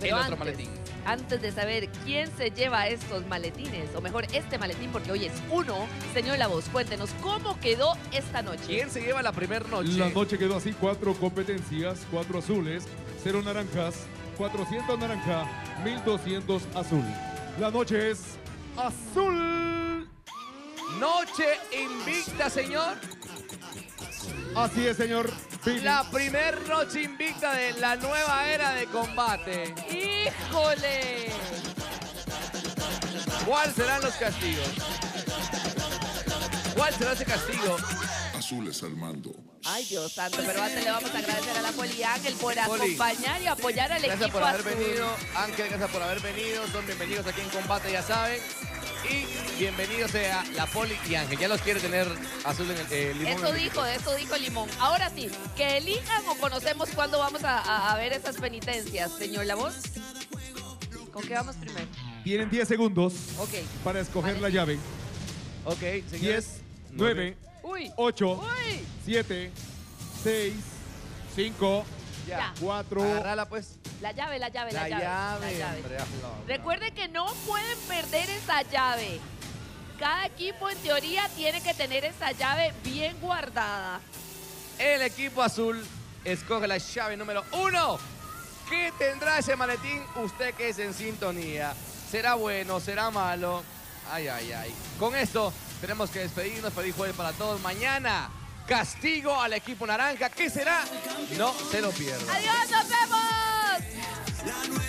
Pero el otro maletín. Antes de saber quién se lleva estos maletines, o mejor, este maletín, porque hoy es uno, señor La Voz, cuéntenos cómo quedó esta noche. ¿Quién se lleva la primera noche? La noche quedó así, cuatro competencias, cuatro azules, cero naranjas, 400 naranja, 1200 azul. La noche es azul. Noche invicta, señor. Así es, señor. Billy. La primer noche invicta de la nueva era de combate. ¡Híjole! ¿Cuáles serán los castigos? ¿Cuál será ese castigo? Azules al mando. Ay, Dios santo, pero antes le vamos a agradecer a la Poli Ángel por Poli. acompañar y apoyar al Gracias equipo por haber azul. venido. Ángel, gracias por haber venido. Son bienvenidos aquí en combate, ya saben. Y bienvenidos sea la Poli y Ángel. Ya los quiere tener azul en el eh, limón. Eso dijo, eso dijo Limón. Ahora sí, que elijan o conocemos cuándo vamos a, a- a ver esas penitencias, señor La Voz. ¿Con qué vamos primero? Tienen 10 segundos Ok. para escoger la llave. Ok, 10, 9, Uy. 8, Uy. 7, 6, 5, Ya. 4. Agárrala, pues. La llave, la llave, la, La llave. llave, la llave. Recuerden que no pueden perder esa llave. Cada equipo en teoría tiene que tener esa llave bien guardada. El equipo azul escoge la llave número uno. ¿Qué tendrá ese maletín? Usted que es en sintonía. ¿Será bueno? ¿Será malo? Ay, ay, ay. Con esto tenemos que despedirnos. Feliz jueves para todos. Mañana, castigo al equipo naranja. ¿Qué será? No se lo pierdan. ¡Adiós, nos vemos!